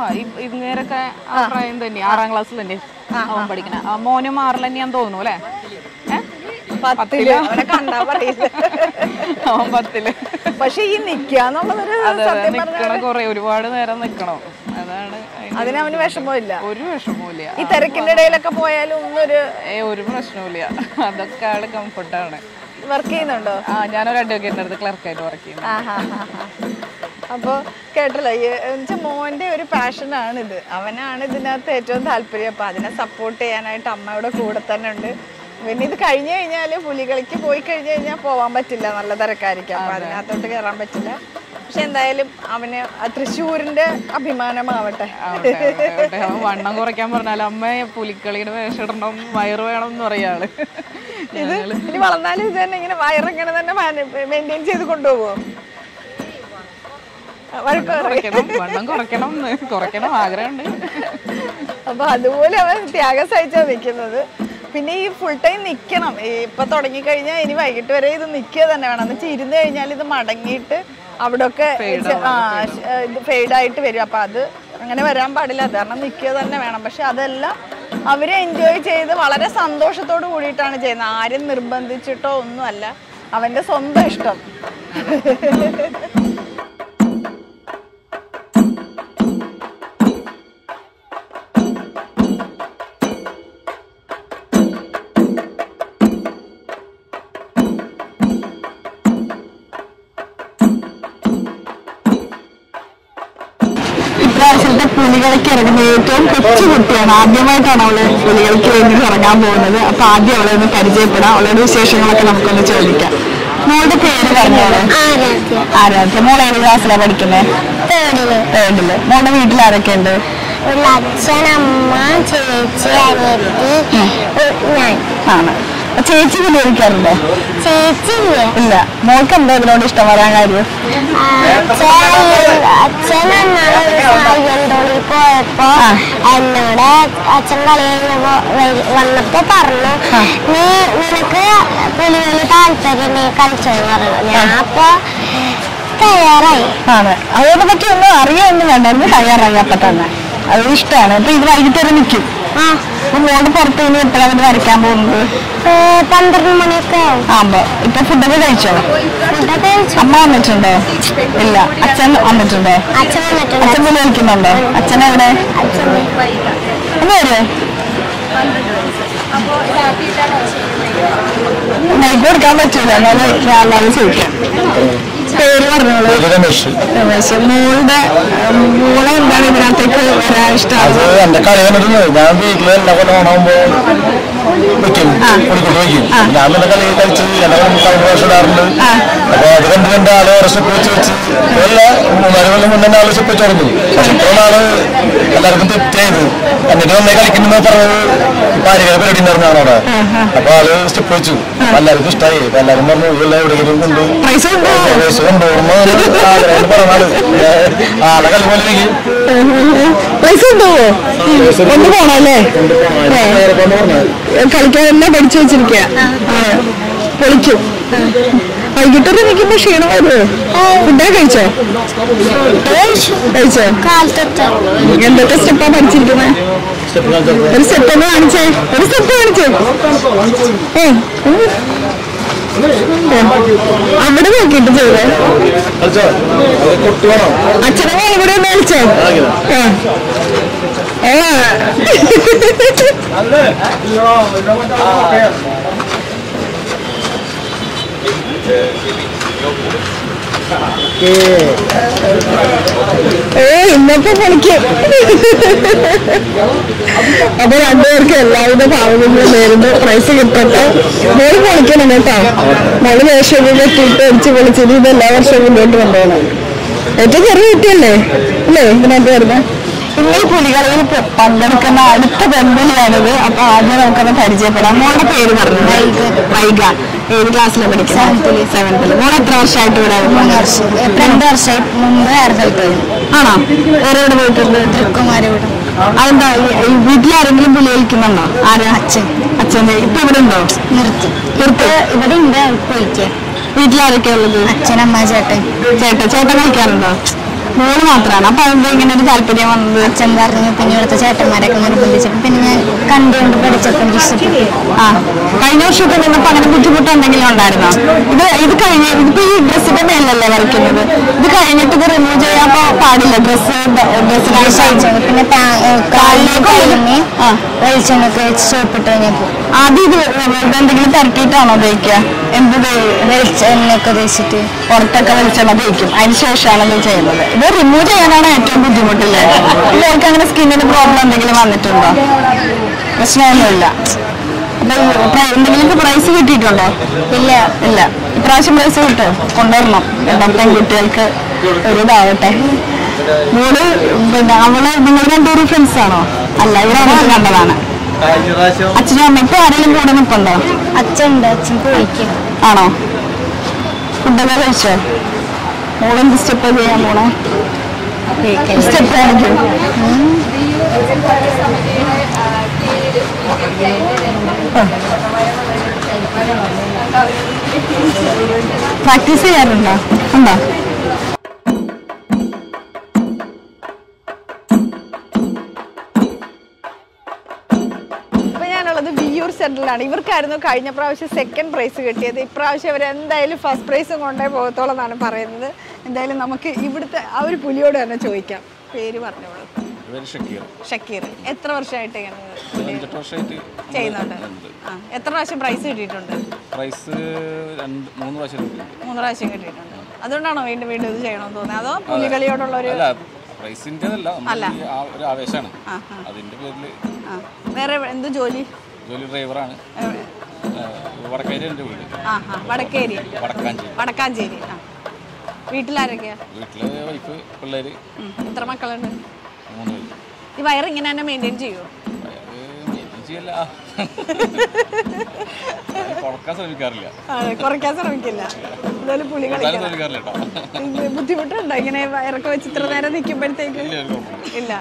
ഇങ്ങേരൊക്കെ പ്രായം തന്നെ ആറാം ക്ലാസ്സിൽ തന്നെ അവൻ പഠിക്കണ. മോനും ആറിൽ തന്നെയാന്ന് തോന്നുന്നു അല്ലേ? പത്തിൽ. അവനെ കണ്ടാ പറയില്ല. അവൻ പത്തിൽ. പക്ഷെ ഈ നിക്കാന്നുള്ളതൊരു നിക്കണം കൊറേ ഒരുപാട് നേരം നിക്കണം. അതാണ് അതിനവന് വിഷമമില്ല. ഒരു വിഷമവുമില്ല. ഈ തിരക്കിന്റെ ഇടയിലൊക്കെ പോയാലും ഒന്നൊരു ഏ ഒരു പ്രശ്നവുമില്ല. അതൊക്കെ ആൾ കംഫർട്ടാണ്. വർക്ക് ചെയ്യുന്നുണ്ടോ? ആ ഞാനൊരു അഡ്വക്കേറ്റിന്റെ അടുത്ത് ക്ലർക്കായിട്ട് വർക്ക് ചെയ്യുന്നു. അപ്പോൾ കേട്ടല്ലോ മോന്റെ ഒരു പാഷനാണിത് അവനാണ് ഇതിനകത്ത് ഏറ്റവും താല്പര്യം. അപ്പൊ അതിനെ സപ്പോർട്ട് ചെയ്യാനായിട്ട് അമ്മയുടെ കൂടെ തന്നെ ഉണ്ട്. പിന്നെ ഇത് കഴിഞ്ഞു കഴിഞ്ഞാൽ പുലികളിക്ക് പോയി കഴിഞ്ഞു കഴിഞ്ഞാൽ പോവാൻ പറ്റില്ല നല്ല തിരക്കായിരിക്കും. അപ്പൊ അതിനകത്തോട്ട് കയറാൻ പറ്റില്ല. പക്ഷെ എന്തായാലും അവന് തൃശ്ശൂരിന്റെ അഭിമാനമാവട്ടെ. വണ്ണം കുറയ്ക്കാൻ പറഞ്ഞാൽ അമ്മ പുലിക്കളിയുടെ വേഷം ഇടണം വയറ് വേണം എന്ന് പറയാൾ ഇത് ഇനി വളർന്നാലും ഇത് തന്നെ ഇങ്ങനെ വയറിങ്ങനെ തന്നെ മെയിന്റെയിൻ ചെയ്ത് കൊണ്ടുപോകുമോ പറയും. വണ്ണം കുറയ്ക്കണം കുറയ്ക്കണം ആഗ്രഹമുണ്ട്. അപ്പൊ അതുപോലെ അവൻ ത്യാഗം സഹിച്ചാ നിൽക്കുന്നത് പിന്നെ ഈ ഫുൾ ടൈം നിൽക്കണം ഇപ്പം തുടങ്ങിക്കഴിഞ്ഞാൽ കഴിഞ്ഞാൽ ഇനി വൈകിട്ട് വരെ ഇത് നിൽക്കുക തന്നെ വേണം. എന്ന് വെച്ചാൽ ഇരുന്ന് കഴിഞ്ഞാൽ ഇത് മടങ്ങിയിട്ട് അവിടെ ഒക്കെ ആ ശ- ഇത് ഫെയ്ഡായിട്ട് വരും. അപ്പം അത് അങ്ങനെ വരാൻ പാടില്ല. അത് കാരണം നിൽക്കുക തന്നെ വേണം. പക്ഷെ അതെല്ലാം അവരെ എൻജോയ് ചെയ്ത് വളരെ സന്തോഷത്തോട് കൂടിയിട്ടാണ് ചെയ്യുന്നത്. ആരും നിർബന്ധിച്ചിട്ടോ ഒന്നുമല്ല. അവന്റെ സ്വന്തം ഇഷ്ടം. ഏറ്റവും കൊച്ചു കുട്ടിയാണ്. ആദ്യമായിട്ടാണ് അവൾ പുലികൾക്ക് വേണ്ടി ഇറങ്ങാൻ പോകുന്നത്. അപ്പൊ ആദ്യം അവളെ ഒന്ന് പരിചയപ്പെടാം. അവളുടെ വിശേഷങ്ങളൊക്കെ നമുക്കൊന്ന് ചോദിക്കാം. മോളുടെ പേര് പറഞ്ഞോളൂ ആരാധ്യ. മോൾ ഏത് ക്ലാസ്സിലാണ് പഠിക്കുന്നത് തേർഡിൽ മോളുടെ വീട്ടിൽ ആരൊക്കെ ഉണ്ട്? അച്ഛൻ അമ്മ ചേച്ചി അനിയത്തി ഞാൻ. ആണ്. ചേച്ചി പുലികളിക്കാറുണ്ടോ ചേച്ചി ഇല്ലേ? മോൾക്ക് എന്താ ഇതിനോട് ഇഷ്ടം വരാൻ കാര്യം? അച്ഛൻ പോയപ്പോ എന്നോട് അച്ഛൻ കളി കഴിഞ്ഞപ്പോ വരി- വന്നപ്പോ പറഞ്ഞു നീ നിനക്ക് പുലികളി താല്പര്യം നീ കളിച്ചോന്ന് പറഞ്ഞു. ഞാൻ അപ്പൊ തയ്യാറായി. ആണ്. അതിനെ പറ്റി ഒന്നും അറിയാൻ വേണ്ട ഒന്ന് തയ്യാറായി അപ്പൊ തന്നെ അത് ഇഷ്ടമാണ്. അപ്പൊ ഇത് വൈകിട്ടൊരു നിൽക്കും മോൾ പുറത്ത് നിന്ന് എപ്പോഴാണ് വരയ്ക്കാൻ പോകുന്നത്? പന്ത്രണ്ട് മണിയൊക്കെ ആകുമ്പോ ഇപ്പൊ ഫുഡൊക്കെ കഴിച്ചോ? അമ്മ വന്നിട്ടുണ്ടോ? ഇല്ല അച്ഛൻ വന്നിട്ടുണ്ടോ? അച്ഛൻ വിളി വിളിക്കുന്നുണ്ടോ? അച്ഛൻ എവിടെ? ഒന്ന് വരൂ മൈക്ക് കൊടുക്കാൻ പറ്റൂല എന്നാലും ഞാൻ ചോദിക്കാം. പേര് പറഞ്ഞോളൂ രമേശ്. മോളുടെ മോളെ എന്താണ് ഇതിനകത്തേക്ക് വരാൻ ഇഷ്ടം അത് എന്റെ കളി കണ്ടിട്ടുണ്ട്. ഞാൻ വീട്ടിൽ എല്ലാ കൊല്ലം ഓണാകുമ്പോ വെക്കും കുടിക്കൊണ്ട് വയ്ക്കും ഞാൻ പിന്നെ കളി കളിച്ച് എല്ലാ കളി ഇടാറുണ്ട്. അപ്പൊ അത് കണ്ട് കണ്ട് ആൾ സ്റ്റെപ്പ് വെച്ച് വെച്ച് അല്ല മൂന്നാൽ കൊല്ലം മുന്നേ ആൾ വെച്ച് തുടങ്ങി. പക്ഷെ ഇപ്പോൾ ആൾ എല്ലാവർക്കും തെറ്റായത്. എന്നിട്ട് നന്നായി കളിക്കുമെന്ന് പറഞ്ഞത് പാരികളെ പരിപാടി ഉണ്ടായിരുന്നാണ് അവിടെ. അപ്പൊ ആൾ സ്റ്റെപ്പ് വെച്ചു. എല്ലാവർക്കും ഇഷ്ടമായി എല്ലാവരും പറഞ്ഞു ഇതെല്ലാം എവിടെയെങ്കിലും കൊണ്ട് ആഗ്രഹം പറഞ്ഞാൽ ആളെ പോലെ പൈസ ഉണ്ടോ? ഒന്ന് പോണല്ലേ? കളിക്കാൻ എല്ലാം പഠിച്ചു വെച്ചിരിക്ക? പൊളിക്കും. വൈകിട്ടൊരു നിൽക്കുമ്പോ ക്ഷീണം വരുമോ ഫുഡൊക്കെ കഴിച്ചോ? കഴിച്ചോ? എന്തൊക്കെ സ്റ്റെപ്പാ പഠിച്ചിരിക്കുന്നത് ഒരു സ്റ്റെപ്പ് ഒന്ന് കാണിച്ചേ. ഒരു സ്റ്റെപ്പ് കാണിച്ചേ. ഏ. അവിടെ നോക്കിയിട്ട് ചെയ്തേ. അച്ഛനെ ഇവിടെ മേടിച്ചേ ഏ. ഏ. ഏ പണിക്കും. അപ്പൊ രണ്ടുപേർക്ക് എല്ലാവിധ ഭാവങ്ങളും നേരിട്ട് പ്രൈസ് കിട്ടട്ടെ. മോൾ പൊളിക്കണം കേട്ടോ. മോൾ വേഷമൊക്കെ കെട്ടിയിട്ട് അടിച്ച് പൊളിച്ചിട്ട് ഇത് എല്ലാ വർഷവും മുന്നോട്ട് കൊണ്ടുപോകണം. ഏറ്റവും ചെറിയ കുട്ടിയല്ലേ? അല്ലേ? ഇതിനകത്ത് വരുന്നത് ഇന്ന് പുലികളിൽ പങ്കെടുക്കുന്ന അടുത്ത പെൺപുലിയാണിത്. അപ്പൊ ആദ്യം നമുക്കൊന്ന് പരിചയപ്പെടാം. മോളുടെ പേര് പറഞ്ഞു. വൈഗ. ഏത് ക്ലാസ്സിലാണ് പഠിക്കുന്നത്? സെവൻത്തിൽ മോൾ എത്ര വർഷമായിട്ട് ഇവിടെ രണ്ട് വർഷമായി മുമ്പ് ആണോ? വേറെ ഇവിടെ പോയിട്ടുണ്ട്? തൃക്കുമാരവിടെ അതെന്താ? ഈ- ആരെങ്കിലും പുലി കളിക്കുന്നുണ്ടോ ആരാ? അച്ഛൻ. അച്ഛന്റെ ഇപ്പൊ ഇവിടെ ഉണ്ടോ? നിർത്തി. നിർത്തി. ഇവിടെ ഉണ്ട്. പോയിക്ക് വീട്ടിലാരൊക്കെ ഉള്ളത്? അച്ഛനമ്മ ചേട്ടൻ. ചേട്ടൻ. ചേട്ടൻ കളിക്കാറുണ്ടോ? മോൾ മാത്രമാണ് അപ്പൊ അതെന്താ ഇങ്ങനെ ഒരു താല്പര്യം വന്നത് അച്ഛൻ പറഞ്ഞു പിന്നെ ഇവിടുത്തെ ചേട്ടന്മാരൊക്കെ നിർബന്ധിച്ചപ്പോൾ പിന്നെ ഞാൻ കണ്ടുകൊണ്ട് പഠിച്ചപ്പോൾ എനിക്ക് ഇഷ്ടപ്പെട്ടു ആ കഴിഞ്ഞ വർഷമൊക്കെ നിന്നപ്പോ അങ്ങനെ ബുദ്ധിമുട്ട് എന്തെങ്കിലും ഉണ്ടായിരുന്നോ? ഇത് ഇത് കഴിഞ്ഞ ഇതിപ്പോ ഈ ഡ്രസ്സിന്റെ മേലല്ലേ വരയ്ക്കുന്നത്? ഇത് കഴിഞ്ഞിട്ട് ഇത് റിമൂവ് ചെയ്യാൻ പാടില്ല. ഡ്രസ്സ് ഡ്രസ് കഴിച്ചത് പിന്നെ കാലിലേക്ക് കഴിഞ്ഞ് വെളിച്ചെണ്ണൊക്കെ വെച്ച് സോപ്പിട്ട് കഴിഞ്ഞപ്പോൾ ആദ്യം ഇത് എന്തെങ്കിലും തിരക്കിയിട്ടാണോ ഉപയോഗിക്കുക എന്ത് വെളിച്ചെണ്ണൊക്കെ തേച്ചിട്ട് പുറത്തൊക്കെ വെളിച്ചെണ്ണ തേക്കും. അതിന് ശേഷമാണ് ഇത് ചെയ്യുന്നത്. ഇത് റിമൂവ് ചെയ്യാനാണ് ഏറ്റവും ബുദ്ധിമുട്ടില്ലേ ഇവർക്ക് അങ്ങനെ സ്കിന്നിന് പ്രോബ്ലം എന്തെങ്കിലും വന്നിട്ടുണ്ടോ? പ്രശ്നമൊന്നുമില്ല. എന്തെങ്കിലും പ്രൈസ് കിട്ടിയിട്ടുണ്ടോ? ഇല്ല. ഇല്ല. ഇപ്രാവശ്യം പ്രൈസ് കിട്ടും. കൊണ്ടുവരണം. എന്താ പെൺകുട്ടികൾക്ക് ഒരു ഇതാവട്ടെ. മോൾ പിന്നെ അവൾ നിങ്ങൾ രണ്ടുപേരും ഫ്രണ്ട്സ് ആണോ? അല്ല ഇവരാണ് കണ്ടതാണ്. അച്ഛനും അമ്മ ഇപ്പൊ ആരെങ്കിലും കൂടെ നിൽപ്പുണ്ടോ അച്ഛനുണ്ട്. അച്ഛൻ പോയിക്കും. ആണോ? ഫുഡൊക്കെ കഴിച്ചോ? മോളെന്ത് സ്റ്റെപ്പ് ചെയ്യാൻ പോണേ സ്റ്റെപ്പ് ആയിരിക്കും പ്രാക്ടീസ് ചെയ്യാറുണ്ടോ? ഉണ്ടോ? വിയൂർ ഇവർക്കായിരുന്നു കഴിഞ്ഞ പ്രാവശ്യം സെക്കൻഡ് പ്രൈസ് കിട്ടിയത്. ഇപ്രാവശ്യം അവർ എന്തായാലും ഫസ്റ്റ് പ്രൈസും കൊണ്ടേ പോകത്തോളം എന്നാണ് പറയുന്നത്. എന്തായാലും നമുക്ക് ഇവിടുത്തെ ആ ഒരു പുലിയോട് തന്നെ ചോദിക്കാം. പേര് പറഞ്ഞോളൂ. ഷക്കീർ. എത്ര വർഷമായിട്ട് ചെയ്യുന്നുണ്ട്? ആ എത്ര പ്രാവശ്യം പ്രൈസ് കിട്ടിയിട്ടുണ്ട്? പ്രൈസ് മൂന്ന് പ്രാവശ്യം കിട്ടിയിട്ടുണ്ട് മൂന്ന് പ്രാവശ്യം കിട്ടിയിട്ടുണ്ട്. അതുകൊണ്ടാണോ വീണ്ടും വീണ്ടും ഇത് ചെയ്യണമെന്ന് തോന്നുന്നത്? അതോ പുലികളിയോടുള്ള ഒരു പ്രൈസിന്റെ അല്ല. ഒരു ആവേശമാണ്. അതിന്റെ പേരിൽ വേറെ എന്ത് ജോലി? ജോലി ഡ്രൈവറാണ്? വടക്കേരി എന്റെ വീട്. വടക്കേരി. വടക്കാഞ്ചേരി. വടക്കാഞ്ചേരി വീട്ടിലാരൊക്കെയാ? വീട്ടിൽ വൈഫ് പിള്ളേര്. എത്ര മക്കളുണ്ട്? മൂന്ന് പേര്. ഈ വയർ ഇങ്ങനെ തന്നെ മെയിന്റെയിൻ ചെയ്യുമോ കുറയ്ക്കാൻ ശ്രമിക്കാറില്ല. കുറയ്ക്കാൻ ശ്രമിക്കില്ല. എന്തായാലും കേട്ടോ. ബുദ്ധിമുട്ടുണ്ടോ? ഇങ്ങനെ വയറൊക്കെ വെച്ച് ഇത്ര നേരം നിൽക്കുമ്പോഴത്തേക്ക് ഇല്ല, ഇല്ല.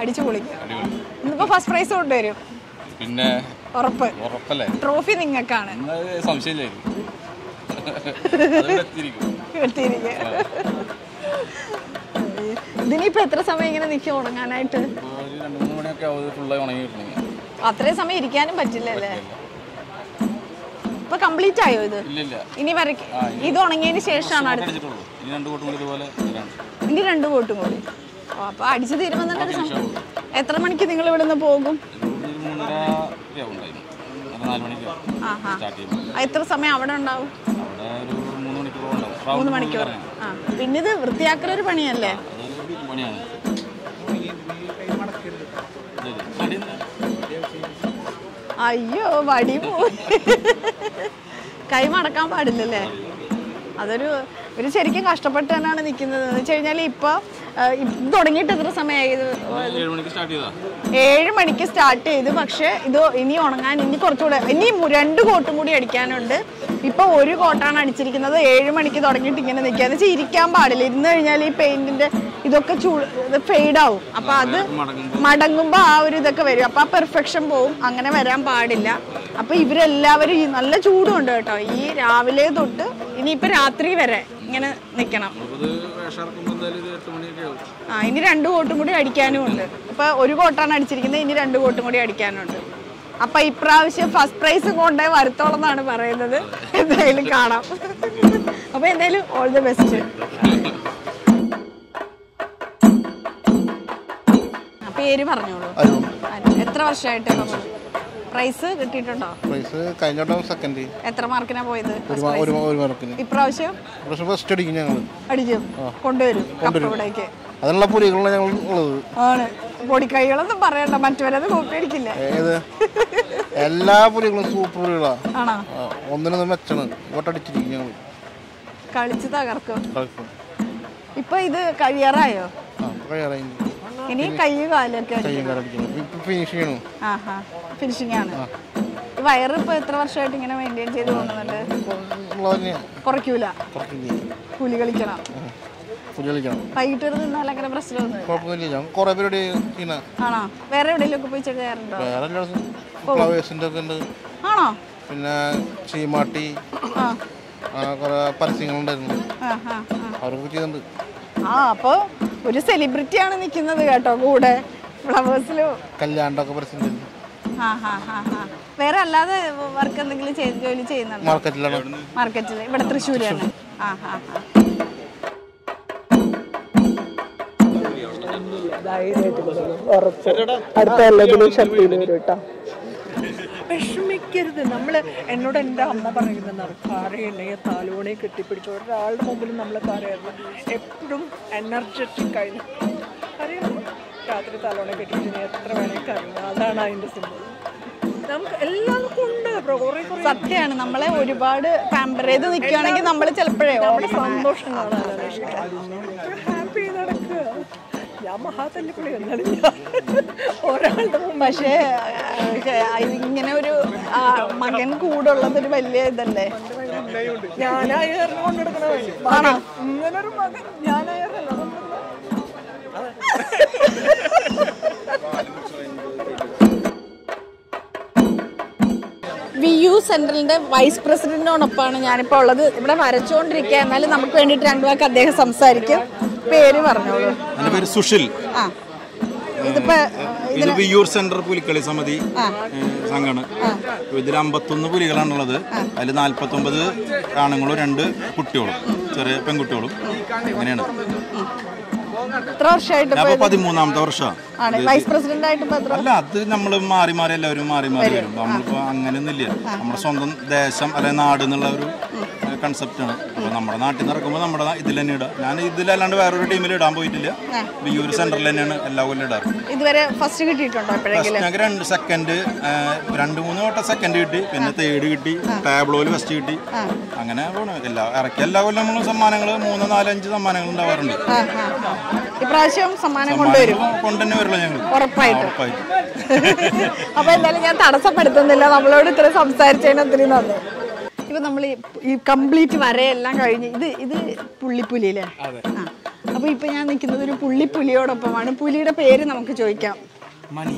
അടിച്ചു പൊളിക്കും. ഇന്നിപ്പോ ഫസ്റ്റ് പ്രൈസ് കൊണ്ടുവരും. പിന്നെ ഉറപ്പ്. ഉറപ്പല്ലേ? ട്രോഫി നിങ്ങൾക്കാണ്. സംശയം സംശയമില്ലായിരുന്നു ഇതിനിപ്പോ എത്ര സമയം ഇങ്ങനെ നിൽക്കും ഉണങ്ങാനായിട്ട് അത്രയും സമയം ഇരിക്കാനും പറ്റില്ലല്ലേ ഇപ്പൊ കംപ്ലീറ്റ് ആയോ ഇത്? ഇനി വരയ്ക്ക് ഇത് ഉണങ്ങിയതിന് ശേഷമാണ് ഇനി രണ്ടു കൂട്ടം കൂടി അപ്പൊ അടിച്ചു സം- എത്ര മണിക്ക് നിങ്ങൾ ഇവിടുന്ന് നിന്ന് പോകും മൂന്നര നാല് മണിക്ക് സ്റ്റാർട്ട് ചെയ്യുമ്പോൾ. എത്ര സമയം അവിടെ ഉണ്ടാവും? അവിടെ ഒരു മൂന്ന് മണിക്കൂർ ഉണ്ടാവും മൂന്ന് മണിക്കൂർ. ആ പിന്നെ ഇത് വൃത്തിയാക്കൽ ഒരു പണിയല്ലേ? പണിയാണ്. അയ്യോ വടി പോയി. കൈ മടക്കാൻ പാടില്ലല്ലേ? അതൊരു ഒരു ശരിക്കും കഷ്ടപ്പെട്ട് തന്നെയാണ് നിൽക്കുന്നത്. എന്ന് വെച്ച് കഴിഞ്ഞാൽ ഇപ്പൊ ആ, ഇത് തുടങ്ങിയിട്ട് എത്ര സമയമായി? ഏഴ് മണിക്ക് സ്റ്റാർട്ട് ചെയ്താ. പക്ഷെ ഇത് ഇനി ഉണങ്ങാൻ ഇനി കുറച്ചുകൂടെ ഇനി രണ്ട് കോട്ടും കൂടി അടിക്കാനുണ്ട്. ഇപ്പൊ ഒരു കോട്ടാണ് അടിച്ചിരിക്കുന്നത്. ഏഴ് മണിക്ക് തുടങ്ങിയിട്ട് ഇങ്ങനെ നിൽക്കുക. എന്ന് വെച്ചാൽ ഇരിക്കാൻ പാടില്ല. ഇരുന്ന് കഴിഞ്ഞാൽ ഈ പെയിന്റിന്റെ ഇതൊക്കെ ചൂ ഫെയ്ഡ് ആവും. അപ്പൊ അത് മടങ്ങുമ്പോ. ആ ഒരു ഇതൊക്കെ വരും. അപ്പൊ ആ പെർഫെക്ഷൻ പോവും. അങ്ങനെ വരാൻ പാടില്ല. അപ്പൊ ഇവരെല്ലാവരും നല്ല ചൂടുണ്ട് കേട്ടോ. ഈ രാവിലെ തൊട്ട് ഇനിയിപ്പോ രാത്രി വരെ ഇങ്ങനെ നിൽക്കണം മണിയൊക്കെ ആ ഇനി രണ്ട് കോട്ടും കൂടി അടിക്കാനും ഉണ്ട് അപ്പൊ ഒരു കോട്ടാണ് അടിച്ചിരിക്കുന്നത് ഇനി രണ്ട് കോട്ടും കൂടി അടിക്കാനുണ്ട്. അപ്പൊ ഇപ്രാവശ്യം ഫസ്റ്റ് പ്രൈസ് കൊണ്ടേ വരത്തോളം എന്നാണ് പറയുന്നത്. എന്തായാലും കാണാം. അപ്പൊ എന്തായാലും ഓൾ ദി ബെസ്റ്റ് പേര് പറഞ്ഞോളൂ. എത്ര വർഷമായിട്ട് പ്രൈസ് കിട്ടിയിട്ടുണ്ടോ? പ്രൈസ് കഴിഞ്ഞ വട്ടം സെക്കൻഡ് എത്ര മാർക്കിനാ പോയത്? ഒരു മാർക്കിന്. ഇപ്രാവശ്യം? ഫസ്റ്റ് അടിക്കും ഞങ്ങൾ അടിക്കും. കൊണ്ടുവരും ഇവിടേക്ക് അതിനുള്ള പുലികളാണ് ഞങ്ങൾ ഉള്ളത്. ആണ്. പൊടിക്കൈകളൊന്നും പറയണ്ട. മറ്റുവരത് കോപ്പി അടിക്കില്ല. ഏത്? എല്ലാ പുലികളും സൂപ്പർ ആ, ഒന്നിനൊന്നും മെച്ചാണ്. വട്ടടിച്ചിരിക്കും ഞങ്ങൾ കളിച്ച് തകർക്കും. ഇപ്പൊ ഇത് കഴിയാറായോ? കഴിയാറായി. ഇനി കൈ കാലൊക്കെ കയ്യും കടപ്പിക്കുന്നു ഇപ്പൊ ഫിനിഷ് ചെയ്യണു? ആഹാ ഫിനിഷിംഗ് ആണ്. വയറ് ഇപ്പൊ എത്ര വർഷമായിട്ട് ഇങ്ങനെ മെയിന്റെയിൻ ചെയ്ത് പോകുന്നുണ്ട്? കുറയ്ക്കൂല. കൂലി കളിക്കണം. വൈകിട്ട് തിന്നാൽ അങ്ങനെ പ്രശ്നമൊന്നും കുറേ പരിപാടി ആണോ? വേറെ എവിടെയെങ്കിലും പോയി ചെയ്യാറുണ്ടോ? ഫ്ലവേഴ്സിന്റെ ഒക്കെ ഉണ്ട്. ആണോ? പിന്നെ ചീമാട്ടി കുറേ പരസ്യങ്ങളുണ്ടായിരുന്നു. അവരൊക്കെ ചെയ്യുന്നുണ്ട്. ആ അപ്പൊ ഒരു സെലിബ്രിറ്റി ആണ് നിൽക്കുന്നത് കേട്ടോ കൂടെ. ഫ്ലവേഴ്സിലും വേറെ അല്ലാതെ വർക്ക് എന്തെങ്കിലും ചെയ്ത് ജോലി ചെയ്യുന്നുണ്ടോ? മാർക്കറ്റിലാണ് മാർക്കറ്റിൽ ഇവിടെ തൃശ്ശൂരാണ്. ആ ഹാ ഹാ അടുത്ത എല്ലാത്തിലും ശക്തിയിൽ വരും കേട്ടോ. വിഷമിക്കരുത്. നമ്മൾ എന്നോട് എന്റെ അമ്മ പറയുന്നത് കാരയുണ്ടെങ്കിൽ താലോണെ കെട്ടിപ്പിടിച്ച് ഒരാളുടെ മുമ്പിൽ നമ്മൾ കരയരുത്. എപ്പോഴും എനർജറ്റിക് ആയി അറിയാമോ രാത്രി താലോണെ കെട്ടിപ്പിടിച്ച് എത്ര വേണേ കരയുക അതാണ് അതിന്റെ സിമ്പിൾ നമുക്ക് എല്ലാവർക്കും ഉണ്ട്. കുറേ കുറേ സത്യമാണ്. നമ്മളെ ഒരുപാട് പാമ്പർ ചെയ്ത് നിൽക്കുകയാണെങ്കിൽ നമ്മൾ ചിലപ്പോഴേ നമ്മുടെ സന്തോഷം നടക്കുക ഞാൻ മഹാതല്ലിക്കുള്ളി എന്നാണ് ഞാൻ ഒരാളുടെ പക്ഷേ ഇങ്ങനെ ഒരു മകൻ കൂടുള്ളത് ഒരു വലിയ ഇതല്ലേ? കൊണ്ടെടുക്കണ ആണോ? ഇങ്ങനെ ഒരു മകൻ വി യു സെൻട്രലിന്റെ വൈസ് പ്രസിഡന്റിനോടൊപ്പമാണ് ഞാനിപ്പോൾ ഉള്ളത്. ഇവിടെ വരച്ചുകൊണ്ടിരിക്കുക എന്നാലും നമുക്ക് വേണ്ടിയിട്ട് രണ്ടു വാക്ക് അദ്ദേഹം സംസാരിക്കും. പേര് പറഞ്ഞോളൂ. പേര് സുഷിൽ. ഇത് വിയൂർ സെന്റർ പുലിക്കളി സമിതി സംഘാണ്. ഇതിൽ അമ്പത്തൊന്ന് പുലികളാണുള്ളത്. അതിൽ നാൽപ്പത്തൊമ്പത് ആണുങ്ങളും രണ്ട് കുട്ടികളും ചെറിയ പെൺകുട്ടികളും. അങ്ങനെയാണ് പതിമൂന്നാമത്തെ വർഷമാണ്. വൈസ് പ്രസിഡന്റ് ആയിട്ട് അല്ല അത് നമ്മൾ മാറി മാറി എല്ലാവരും മാറി മാറി വരും. നമ്മളിപ്പോൾ അങ്ങനെയൊന്നുമില്ല. നമ്മുടെ സ്വന്തം ദേശം അല്ലെങ്കിൽ നാട് എന്നുള്ള ഒരു കൺസെപ്റ്റാണ് അപ്പോൾ നമ്മുടെ നാട്ടിൽ നിന്ന് ഇറക്കുമ്പോൾ നമ്മുടെ ഇതിൽ തന്നെ ഇടാം. ഞാൻ ഇതിലല്ലാണ്ട് വേറൊരു ടീമിൽ ഇടാൻ പോയിട്ടില്ല. വിയൂർ സെന്ററിൽ തന്നെയാണ് എല്ലാ കൊല്ലം ഇടാറ്. ഇതുവരെ ഫസ്റ്റ് കിട്ടിയിട്ടുണ്ടോ ഞങ്ങൾക്ക് രണ്ട് സെക്കൻഡ് രണ്ട് മൂന്ന് വട്ടം സെക്കൻഡ് കിട്ടി. പിന്നെ തേർഡ് കിട്ടി. ടാബ്ലോയിൽ ഫസ്റ്റ് കിട്ടി. അങ്ങനെ പോണു. എല്ലാ ഇറക്കി എല്ലാ കൊല്ലം നമ്മൾ സമ്മാനങ്ങൾ മൂന്ന് നാലഞ്ച് അഞ്ച് സമ്മാനങ്ങൾ ഉണ്ടാവാറുണ്ട്. ഇപ്രാവശ്യം സമ്മാനം കൊണ്ടുവരും കൊണ്ടുതന്നെ വരുള്ളൂ ഞങ്ങൾ ഉറപ്പായിട്ടും. അപ്പൊ എന്തായാലും ഞാൻ തടസ്സപ്പെടുത്തുന്നില്ല. നമ്മളോട് ഇത്ര സംസാരിച്ചതിന് ഒത്തിരി നന്ദി. ഇപ്പൊ നമ്മൾ ഈ കംപ്ലീറ്റ് വരയെല്ലാം കഴിഞ്ഞ് ഇത് ഇത് പുള്ളിപ്പുലി അല്ലേ ആ. അപ്പൊ ഇപ്പൊ ഞാൻ നിൽക്കുന്നത് ഒരു പുള്ളിപ്പുലിയോടൊപ്പമാണ്. പുലിയുടെ പേര് നമുക്ക് ചോദിക്കാം. മണി.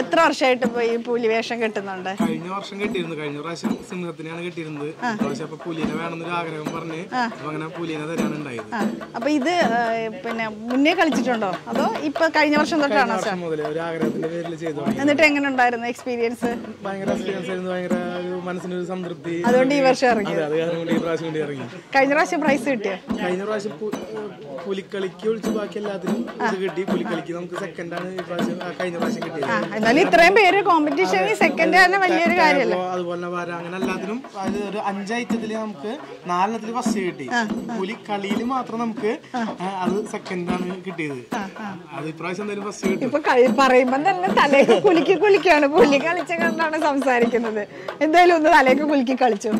എത്ര വർഷമായിട്ട് ഇപ്പൊ ഈ പുലി വേഷം കെട്ടുന്നുണ്ട്? കഴിഞ്ഞ വർഷം കെട്ടിയിരുന്നു. കഴിഞ്ഞ പ്രാവശ്യം സിംഹത്തിനെയാണ് കെട്ടിരുന്നത് പ്രാവശ്യം അപ്പൊ പുലിനെ വേണമെന്നൊരു ആഗ്രഹം പറഞ്ഞ് അങ്ങനെ പുലിനെ തരാണ് ഉണ്ടായത് അപ്പൊ ഇത് പിന്നെ മുന്നേ കളിച്ചിട്ടുണ്ടോ? അതോ ഇപ്പൊ കഴിഞ്ഞ വർഷം തൊട്ടാണോ ഒരു ആഗ്രഹത്തിന്റെ പേരിൽ ചെയ്തു എന്നിട്ട് എങ്ങനെ ഉണ്ടായിരുന്നു എക്സ്പീരിയൻസ് ഭയങ്കര എക്സ്പീരിയൻസ് ആയിരുന്നു. ഭയങ്കര മനസ്സിനൊരു സംതൃപ്തി. അതുകൊണ്ട് ഈ വർഷം ഇറങ്ങി. ഈ പ്രാവശ്യം ഇറങ്ങി. കഴിഞ്ഞ പ്രാവശ്യം പ്രൈസ് കിട്ടിയോ? കഴിഞ്ഞ പ്രാവശ്യം പുലിക്കളിക്ക് ഒഴിച്ച് ബാക്കി എല്ലാത്തിനും കിട്ടി. പുലിക്കളിക്ക് നമുക്ക് സെക്കൻഡാണ് ആണ് ഈ പ്രാവശ്യം കഴിഞ്ഞ പ്രാവശ്യം കിട്ടിയത് എന്നാലും ഇത്രയും പേര് കോമ്പറ്റീഷനിൽ സെക്കൻഡ് തന്നെ വലിയൊരു കാര്യമല്ലേ. അതുപോലെ വര. അങ്ങനെ എല്ലാത്തിനും അത് ഒരു അഞ്ച് നമുക്ക് നാലെണ്ണത്തിൽ ഫസ്റ്റ് കിട്ടി. പുലി കളിയിൽ മാത്രം നമുക്ക് അത് സെക്കൻഡ് ആണ് കിട്ടിയത്. അത് ഇപ്രാവശ്യം എന്തായാലും ഫസ്റ്റ് കിട്ടി. ഇപ്പൊ കഴി പറയുമ്പോ തന്നെ തലേക്ക് കുലുക്കി കുലിക്കാണ് പുലി കളിച്ച കണ്ടാണ് സംസാരിക്കുന്നത്. എന്തായാലും ഒന്ന് തലേക്ക് കുലുക്കി കളിച്ചു?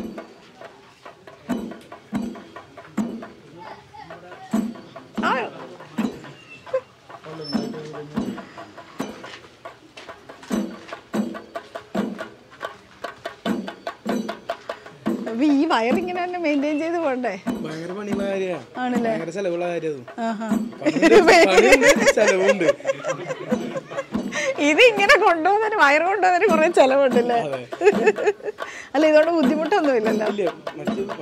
വയറിങ്ങനെ തന്നെ മെയിന്റെയിൻ ചെയ്ത് പോണ്ടേ? ഭയങ്കര പണിയുള്ള കാര്യമാണ് ആണല്ലേ? ഭയങ്കര ചെലവുള്ള കാര്യം ആഹാ. ചെലവുണ്ട്. ഇത് ഇങ്ങനെ കൊണ്ടുപോകുന്നതിന് വയറ് കൊണ്ടുപോകുന്നതിന് കുറെ ചെലവുണ്ടല്ലേ? അല്ല ഇതോട് ബുദ്ധിമുട്ടൊന്നും ഇല്ലല്ലോ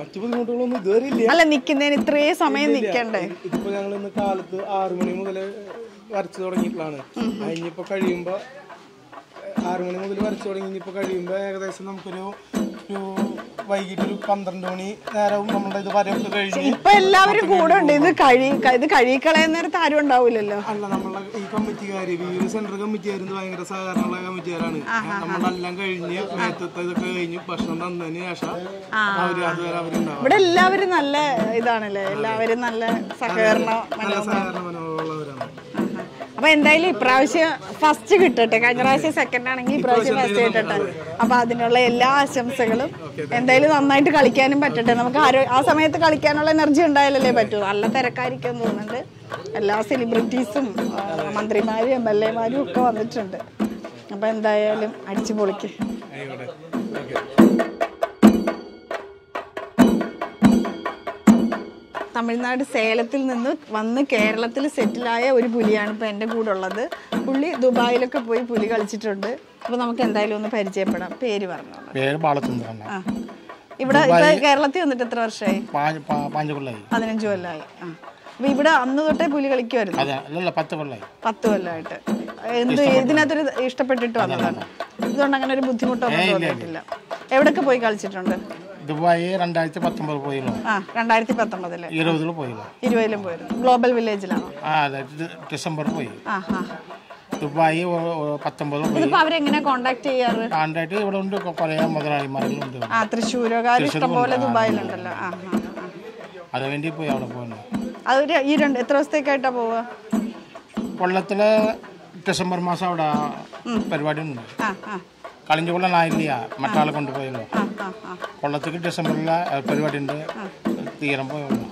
മറ്റു ബുദ്ധിമുട്ടുകളൊന്നും ഇതുവരെ ഇല്ല. അല്ല നിക്കുന്നതിന് ഇത്രേ സമയം നിക്കണ്ടേ? ഇപ്പൊ ഞങ്ങൾ ഇന്ന് കാലത്ത് ആറു മണി മുതൽ വരച്ചു തുടങ്ങിയിട്ടുള്ളതാണ്. ഇനിയിപ്പോ കഴിയുമ്പോ ആറു മണി മുതൽ വരച്ചു തുടങ്ങി. ഇനിയിപ്പോൾ കഴിയുമ്പോൾ ഏകദേശം നമുക്കൊരു ഒരു വൈകിട്ട് ഒരു പന്ത്രണ്ട് മണി നേരവും നമ്മുടെ ഇത് വരയൊക്കെ കഴിഞ്ഞു ഇപ്പൊ എല്ലാവരും കൂടെ ഉണ്ട്. ഇത് കഴി ഇത് കഴുകിക്കളയുന്ന നേരത്തെ ആരും ഉണ്ടാവില്ലല്ലോ. അല്ല നമ്മളെ ഈ കമ്മിറ്റിക്കാര് വീട് സെൻട്രൽ കമ്മിറ്റിക്കാരും ഭയങ്കര സഹകരണമുള്ള കമ്മിറ്റിക്കാരാണ്. നമ്മളെല്ലാം കഴിഞ്ഞ് മേത്തത്തെ ഇതൊക്കെ കഴിഞ്ഞ് ഭക്ഷണം തന്നതിന് ശേഷം അവർ അതുവരെ അവരുണ്ടാവും. ഇവിടെ എല്ലാവരും നല്ല ഇതാണല്ലേ? എല്ലാവരും നല്ല സഹകരണ നല്ല സഹകരണ മനോഹരമുള്ളവരാണ് അപ്പൊ എന്തായാലും ഇപ്രാവശ്യം ഫസ്റ്റ് കിട്ടട്ടെ. കഴിഞ്ഞ പ്രാവശ്യം സെക്കൻഡ് ആണെങ്കിൽ ഇപ്രാവശ്യം ഫസ്റ്റ് കിട്ടട്ടെ. അപ്പൊ അതിനുള്ള എല്ലാ ആശംസകളും എന്തായാലും നന്നായിട്ട് കളിക്കാനും പറ്റട്ടെ. നമുക്ക് ആ സമയത്ത് കളിക്കാനുള്ള എനർജി ഉണ്ടായാലല്ലേ പറ്റൂ. നല്ല തിരക്കായിരിക്കും തോന്നുന്നുണ്ട്. എല്ലാ സെലിബ്രിറ്റീസും മന്ത്രിമാരും എം എൽ എമാരും ഒക്കെ വന്നിട്ടുണ്ട്. അപ്പൊ എന്തായാലും അടിച്ചു പൊളിക്ക് തമിഴ്നാട് സേലത്തിൽ നിന്ന് വന്ന് കേരളത്തിൽ സെറ്റിലായ ഒരു പുലിയാണ് ഇപ്പോൾ എന്റെ കൂടെ ഉള്ളത് പുള്ളി ദുബായിലൊക്കെ പോയി പുലി കളിച്ചിട്ടുണ്ട്. അപ്പോൾ നമുക്ക് എന്തായാലും ഒന്ന് പരിചയപ്പെടാം. പേര് പറഞ്ഞോളൂ പേര് ബാലചന്ദ്രൻ ആ. ഇവിടെ ഇപ്പൊ കേരളത്തിൽ വന്നിട്ട് എത്ര വർഷമായി? പതിനഞ്ച് കൊല്ലമായി ആ. അപ്പൊ ഇവിടെ അന്ന് തൊട്ടേ പുലി കളിക്കുമായിരുന്നു പത്ത് കൊല്ലമായിട്ട് എന്ത് ഇതിനകത്തൊരു ഇഷ്ടപ്പെട്ടിട്ട് വന്നതാണ്. ഇതുകൊണ്ട് അങ്ങനെ ഒരു ബുദ്ധിമുട്ടൊന്നും തോന്നിയിട്ടില്ല. എവിടൊക്കെ പോയി കളിച്ചിട്ടുണ്ട്? ദുബായി രണ്ടായിരത്തി പത്തൊമ്പത് പോയല്ലോ. ആ രണ്ടായിരത്തി പത്തൊമ്പതിൽ ഇരുപതിൽ പോയല്ലോ ഇരുപതിലും പോയിരുന്നു. ഗ്ലോബൽ വില്ലേജിലാണോ ആ അതെ ഡിസംബർ പോയി. ആ ദുബായി പത്തൊമ്പത് പോയി. ഇതിപ്പോ അവരെങ്ങനെ കോണ്ടാക്ട് ചെയ്യാറ്? ആണ്ടായിട്ട് ഇവിടെ ഉണ്ട് കുറേ മുതലാളിമാരെല്ലാം ഉണ്ട് ആ തൃശ്ശൂരുകാർ ഇഷ്ടംപോലെ ദുബായിലുണ്ടല്ലോ. ആ. അത് വേണ്ടി പോയി അവിടെ പോകുന്നു അത് ഈ രണ്ട് എത്ര ദിവസത്തേക്കായിട്ടാ പോവുക കൊല്ലത്തിൽ ഡിസംബർ മാസം അവിടെ പരിപാടി ഉണ്ട്. ആ ആ. കളിഞ്ചു കൊല്ലം ആയില്ല മറ്റാളെ കൊണ്ടുപോയല്ലോ കൊള്ളത്തേക്ക് ഡിസംബറിലെ പരിപാടി ഉണ്ട് തീരം പോയുള്ളൂ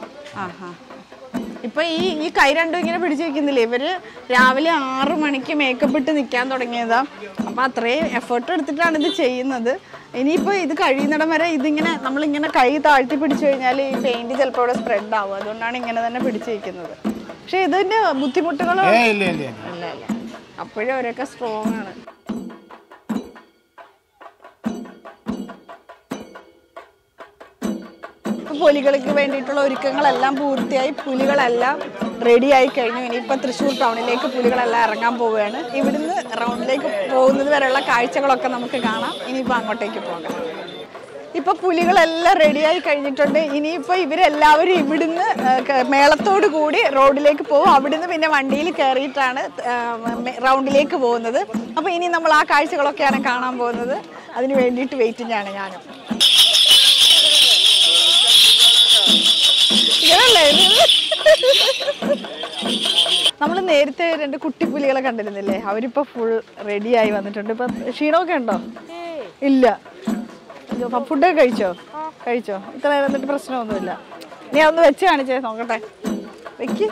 ഇപ്പൊ ഈ ഈ കൈ രണ്ടും ഇങ്ങനെ പിടിച്ചു വെക്കുന്നില്ലേ ഇവർ രാവിലെ ആറു മണിക്ക് മേക്കപ്പ് ഇട്ട് നിൽക്കാൻ തുടങ്ങിയതാ. അപ്പൊ അത്രയും എഫേർട്ട് എടുത്തിട്ടാണ് ഇത് ചെയ്യുന്നത്. ഇനിയിപ്പോ ഇത് കഴിയുന്നിടം വരെ ഇതിങ്ങനെ നമ്മളിങ്ങനെ കൈ താഴ്ത്തി പിടിച്ചു കഴിഞ്ഞാൽ ഈ പെയിന്റ് ചിലപ്പോൾ ഇവിടെ സ്പ്രെഡ് ആവും. അതുകൊണ്ടാണ് ഇങ്ങനെ തന്നെ പിടിച്ചു വെക്കുന്നത് പക്ഷെ ഇതിന്റെ ബുദ്ധിമുട്ടുകളോ? അപ്പോഴും അവരൊക്കെ സ്ട്രോങ് ആണ്. ഇപ്പൊ പുലികൾക്ക് വേണ്ടിയിട്ടുള്ള ഒരുക്കങ്ങളെല്ലാം പൂർത്തിയായി. പുലികളെല്ലാം റെഡി ആയി കഴിഞ്ഞു. ഇനിയിപ്പോൾ തൃശ്ശൂർ ടൗണിലേക്ക് പുലികളെല്ലാം ഇറങ്ങാൻ പോവുകയാണ്. ഇവിടുന്ന് റൗണ്ടിലേക്ക് പോകുന്നത് വരെയുള്ള കാഴ്ചകളൊക്കെ നമുക്ക് കാണാം. ഇനിയിപ്പോൾ അങ്ങോട്ടേക്ക് പോകാം. ഇപ്പൊ പുലികളെല്ലാം റെഡിയായി കഴിഞ്ഞിട്ടുണ്ട്. ഇനിയിപ്പോ ഇവരെല്ലാവരും ഇവിടുന്ന് മേളത്തോട് കൂടി റോഡിലേക്ക് പോകും. അവിടുന്ന് പിന്നെ വണ്ടിയിൽ കയറിയിട്ടാണ് റൗണ്ടിലേക്ക് പോകുന്നത്. അപ്പോൾ ഇനി നമ്മൾ ആ കാഴ്ചകളൊക്കെയാണ് കാണാൻ പോകുന്നത്. അതിന് വേണ്ടിയിട്ട് വെയിറ്റിംഗ് ആണ് ഞാനും. നമ്മൾ നേരത്തെ രണ്ട് കുട്ടി പുലികളെ കണ്ടിരുന്നില്ലേ? അവരിപ്പോ ഫുൾ റെഡിയായി വന്നിട്ടുണ്ട്. ഇപ്പൊ ക്ഷീണമൊക്കെ ഉണ്ടോ? ഇല്ല. ഫുഡൊക്കെ കഴിച്ചോ? കഴിച്ചോ? ഇത്ര നേരം എന്നിട്ട് പ്രശ്നമൊന്നുമില്ല. നീ അതൊന്ന് വെച്ച് കാണിച്ചേ നോക്കട്ടെ. വെക്ക്.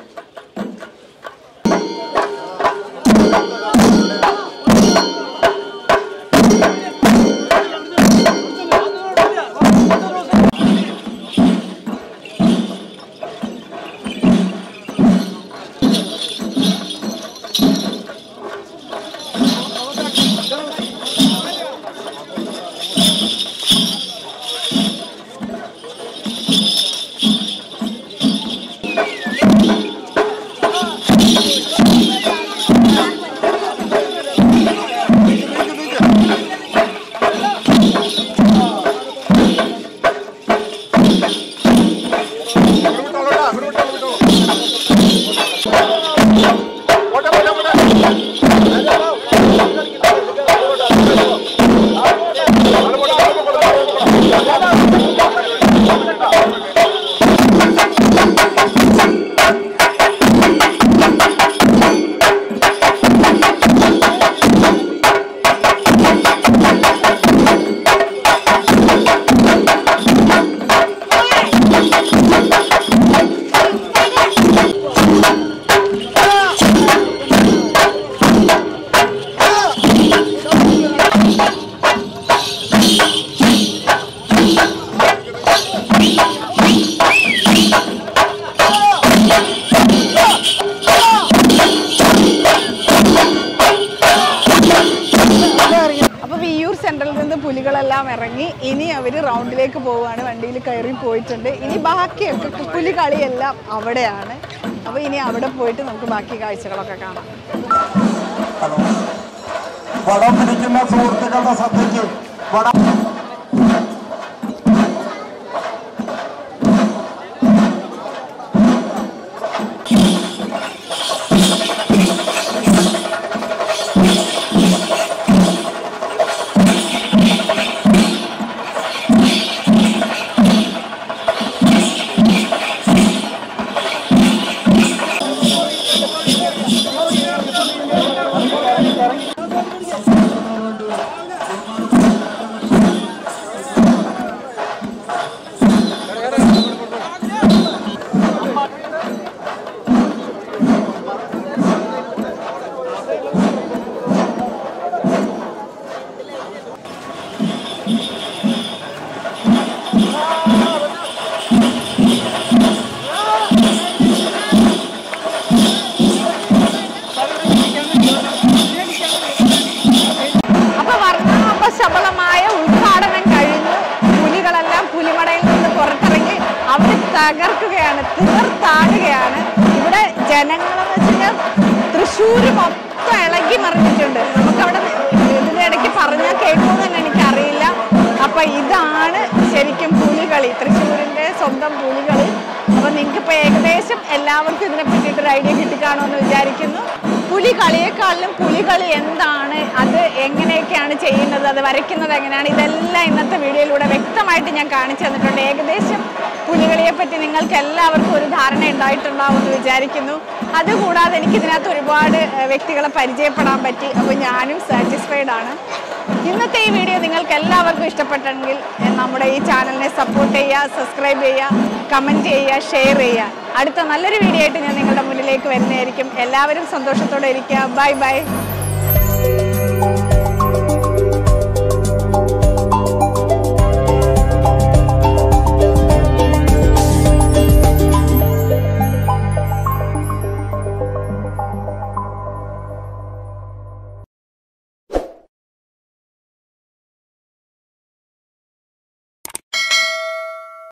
അവിടെയാണ്. അപ്പോൾ ഇനി അവിടെ പോയിട്ട് നമുക്ക് ബാക്കി കാഴ്ചകളൊക്കെ കാണാം. വടം പിടിക്കുന്ന സുഹൃത്തുക്കളുടെ ശ്രദ്ധയ്ക്ക് വടം ഇളകി മറിഞ്ഞിട്ടുണ്ട്. നമുക്കവിടെ ഇതിന്റെ ഇടയ്ക്ക് പറഞ്ഞാൽ കേൾക്കുമെന്ന് തന്നെ എനിക്കറിയില്ല. അപ്പം ഇതാണ് ശരിക്കും പുലികളി. തൃശ്ശൂരിന്റെ സ്വന്തം പുലികളി. അപ്പം നിങ്ങൾക്ക് ഇപ്പൊ ഏകദേശം എല്ലാവർക്കും ഇതിനെ പറ്റിയിട്ടൊരു ഐഡിയ കിട്ടിക്കാണോ എന്ന് വിചാരിക്കുന്നു. പുലി കളിയെക്കാളിലും പുലികളി എന്താണ്? അത് എങ്ങനെയൊക്കെയാണ് ചെയ്യുന്നത്? അത് വരയ്ക്കുന്നത് എങ്ങനെയാണ്? ഇതെല്ലാം ഇന്നത്തെ വീഡിയോയിലൂടെ വ്യക്തമായിട്ട് ഞാൻ കാണിച്ചു തന്നിട്ടുണ്ട്. ഏകദേശം പുലികളിയെ പറ്റി നിങ്ങൾക്ക് എല്ലാവർക്കും ഒരു ധാരണ ഉണ്ടായിട്ടുണ്ടാവുമെന്ന് വിചാരിക്കുന്നു. അതുകൂടാതെ എനിക്ക് ഇതിനകത്ത് ഒരുപാട് വ്യക്തികളെ പരിചയപ്പെടാൻ പറ്റി. അപ്പോൾ ഞാനും സാറ്റിസ്ഫൈഡ് ആണ്. ഇന്നത്തെ ഈ വീഡിയോ നിങ്ങൾക്ക് എല്ലാവർക്കും ഇഷ്ടപ്പെട്ടെങ്കിൽ നമ്മുടെ ഈ ചാനലിനെ സപ്പോർട്ട് ചെയ്യുക സബ്സ്ക്രൈബ് ചെയ്യുക കമന്റ് ചെയ്യുക ഷെയർ ചെയ്യുക. അടുത്ത നല്ലൊരു വീഡിയോ ആയിട്ട് ഞാൻ നിങ്ങളുടെ മുന്നിലേക്ക് വരുന്നതായിരിക്കും. എല്ലാവരും സന്തോഷത്തോടെ ഇരിക്കുക. Bye bye